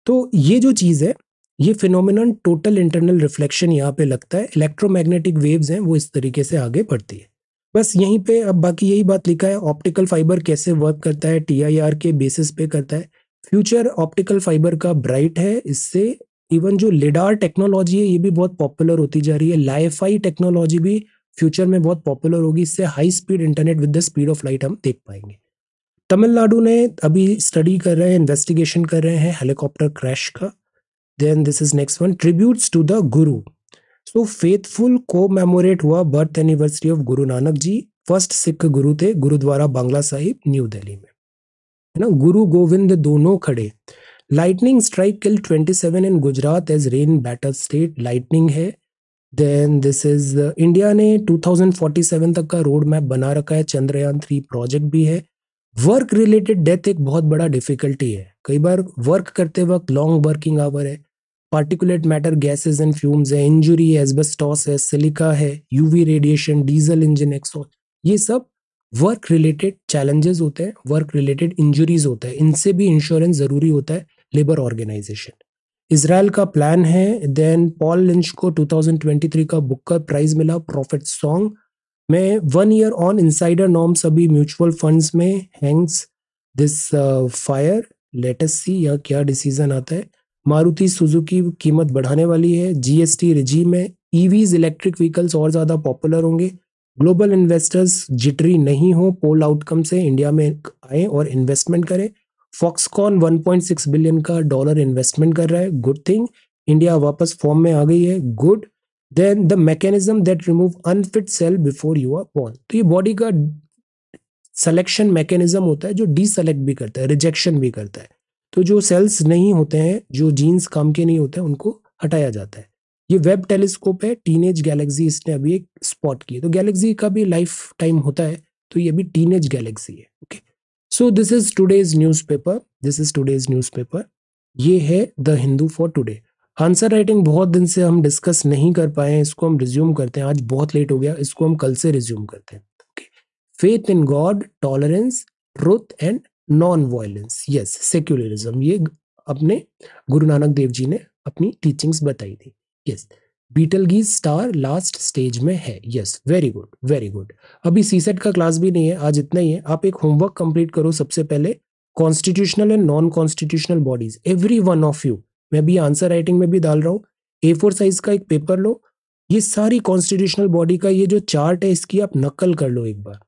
तो ये जो चीज़ है, ये फिनोमिनन टोटल इंटरनल रिफ्लेक्शन यहाँ पे लगता है। इलेक्ट्रोमैग्नेटिक वेव्स हैं, वो इस तरीके से आगे बढ़ती है। बस यहीं पे अब बाकी यही बात लिखा है ऑप्टिकल फाइबर कैसे वर्क करता है टीआईआर के बेसिस पे करता है। फ्यूचर ऑप्टिकल फाइबर का ब्राइट है, इससे इवन जो लिडार टेक्नोलॉजी है, ये भी बहुत पॉपुलर होती जा रही है। लाइफाई टेक्नोलॉजी भी फ्यूचर में बहुत पॉपुलर होगी, इससे high speed internet with the speed of light हम देख पाएँगे। तमिलनाडु ने अभी स्टडी कर रहे हैं इन्वेस्टिगेशन कर रहे हैं हेलीकॉप्टर क्रैश का। Then this is next one tributes to the guru so faithful को मेमोरेट हुआ birth anniversary of Guru Nanak ji first Sikh guru थे गुरुद्वारा बांग्ला साहिब न्यू दिल्ली में। है ना? गुरु गोविंद दोनों खड़े। Lightning strike kill 27 in Gujarat as rain batter state lightning है। देन दिस इज़ इंडिया ने 2047 तक का रोड मैप बना रखा है चंद्रयान थ्री प्रोजेक्ट भी है। वर्क रिलेटेड डेथ एक बहुत बड़ा डिफिकल्टी है। कई बार वर्क करते वक्त लॉन्ग वर्किंग आवर है। Particulate matter gases and fumes है इंजुरी है एस्बेस्टॉस है सिलिका है UV radiation diesel engine exhaust ये सब वर्क रिलेटेड चैलेंजेस होते हैं वर्क रिलेटेड इंजुरीज होता है। इनसे भी इंश्योरेंस ज़रूरी होता है लेबर ऑर्गेनाइजेशन इसराइल का प्लान है देन पॉल लिंच को 2023 का बुकर प्राइज मिला प्रॉफिट सॉन्ग में one year on insider norms अभी म्यूचुअल फंड्स में हैंग्स दिस फायर लेटेस्ट सी या क्या डिसीज़न आता है। मारुति सुजुकी कीमत बढ़ाने वाली है। जीएसटी रिजीम में ईवीज इलेक्ट्रिक व्हीकल्स और ज़्यादा पॉपुलर होंगे। ग्लोबल इन्वेस्टर्स जिटरी नहीं हो। पोल आउटकम से इंडिया में आए और इन्वेस्टमेंट करें। फॉक्सकॉन 1.6 बिलियन का डॉलर इन्वेस्टमेंट कर रहा है। गुड थिंग इंडिया वापस फॉर्म में आ गई है। Good then the mechanism that remove unfit cell before you are born तो ये बॉडी का सिलेक्शन मैकेनिज्म होता है जो डी सेलेक्ट भी करता है रिजेक्शन भी करता है। तो जो सेल्स नहीं होते हैं, जो जीन्स काम के नहीं होते हैं उनको हटाया जाता है। ये वेब टेलीस्कोप है टीनेज गैलेक्सी इसने अभी एक स्पॉट की तो गैलेक्सी का भी लाइफ टाइम होता है तो ये भी टीनेज गैलेक्सी है okay so this is today's news paper this is today's news paper ये है the Hindu for today answer writing बहुत दिन से हम डिस्कस नहीं कर पाए हैं, इसको हम रिज्यूम करते हैं। आज बहुत लेट हो गया, इसको हम कल से रिज्यूम करते हैं faith in God tolerance truth and non violence yes secularism ये अपने गुरु नानक देव जी ने अपनी टीचिंग्स बताई थी। Yes beetle star last stage में है। Yes very good very good अभी सीसेट का क्लास भी नहीं है, आज इतना ही है। आप एक होमवर्क कंप्लीट करो सबसे पहले constitutional and non constitutional bodies every one of you मैं भी आंसर राइटिंग में भी डाल रहा हूँ। ए फोर साइज़ का एक पेपर लो। ये सारी कॉन्स्टिट्यूशनल बॉडी का ये जो चार्ट है, इसकी आप नकल कर लो एक बार।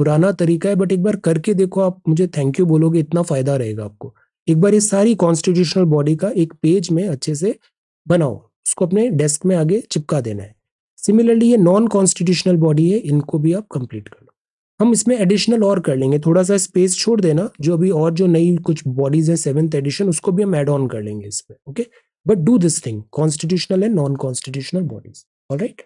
पुराना तरीका है बट एक बार करके देखो आप, मुझे थैंक यू बोलोगे, इतना फ़ायदा रहेगा आपको। एक बार ये सारी कॉन्स्टिट्यूशनल बॉडी का एक पेज में अच्छे से बनाओ, उसको अपने डेस्क में आगे चिपका देना है। सिमिलरली ये नॉन कॉन्स्टिट्यूशनल बॉडी है, इनको भी आप कंप्लीट कर लो। हम इसमें एडिशनल और कर लेंगे थोड़ा सा स्पेस छोड़ देना, जो अभी और जो नई कुछ बॉडीज है सेवेंथ एडिशन उसको भी हम एड ऑन कर लेंगे इसमें okay but do this thing constitutional and non constitutional bodies all right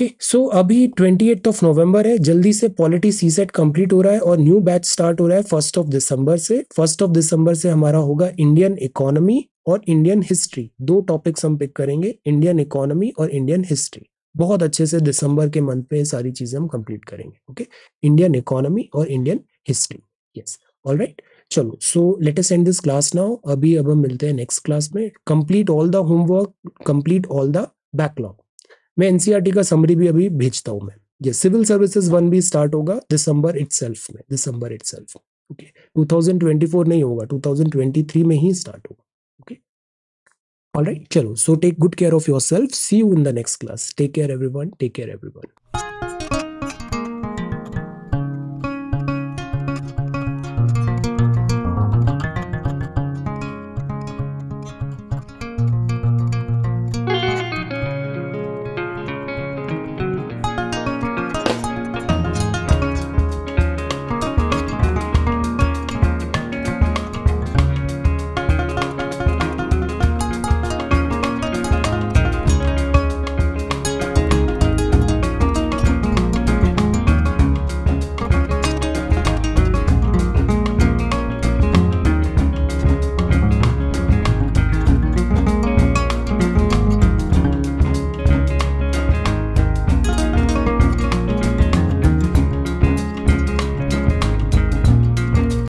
okay so अभी ट्वेंटी एट ऑफ़ नवंबर है, जल्दी से पॉलिटी सी सेट कंप्लीट हो रहा है और न्यू बैच स्टार्ट हो रहा है फ़र्स्ट ऑफ़ दिसंबर से। फ़र्स्ट ऑफ़ दिसंबर से हमारा होगा इंडियन इकोनॉमी और इंडियन हिस्ट्री दो टॉपिक्स हम पिक करेंगे इंडियन इकोनॉमी और इंडियन हिस्ट्री बहुत अच्छे से दिसंबर के मंथ पे सारी चीज़ें हम कंप्लीट करेंगे ओके इंडियन इकोनॉमी और Indian history yes all right चलो so let us end this class now अभी अब हम मिलते हैं नेक्स्ट क्लास में। Complete all the homework complete all the backlog मैं एनसीईआरटी का समरी भी अभी भेजता हूँ मैं ये सिविल सर्विसेज़ वन भी स्टार्ट होगा दिसंबर इटसेल्फ में दिसंबर इटसेल्फ ओके 2024 नहीं होगा 2023 में ही स्टार्ट होगा All right, chalo. So take good care of yourself. See you in the next class. Take care, everyone. Take care, everyone.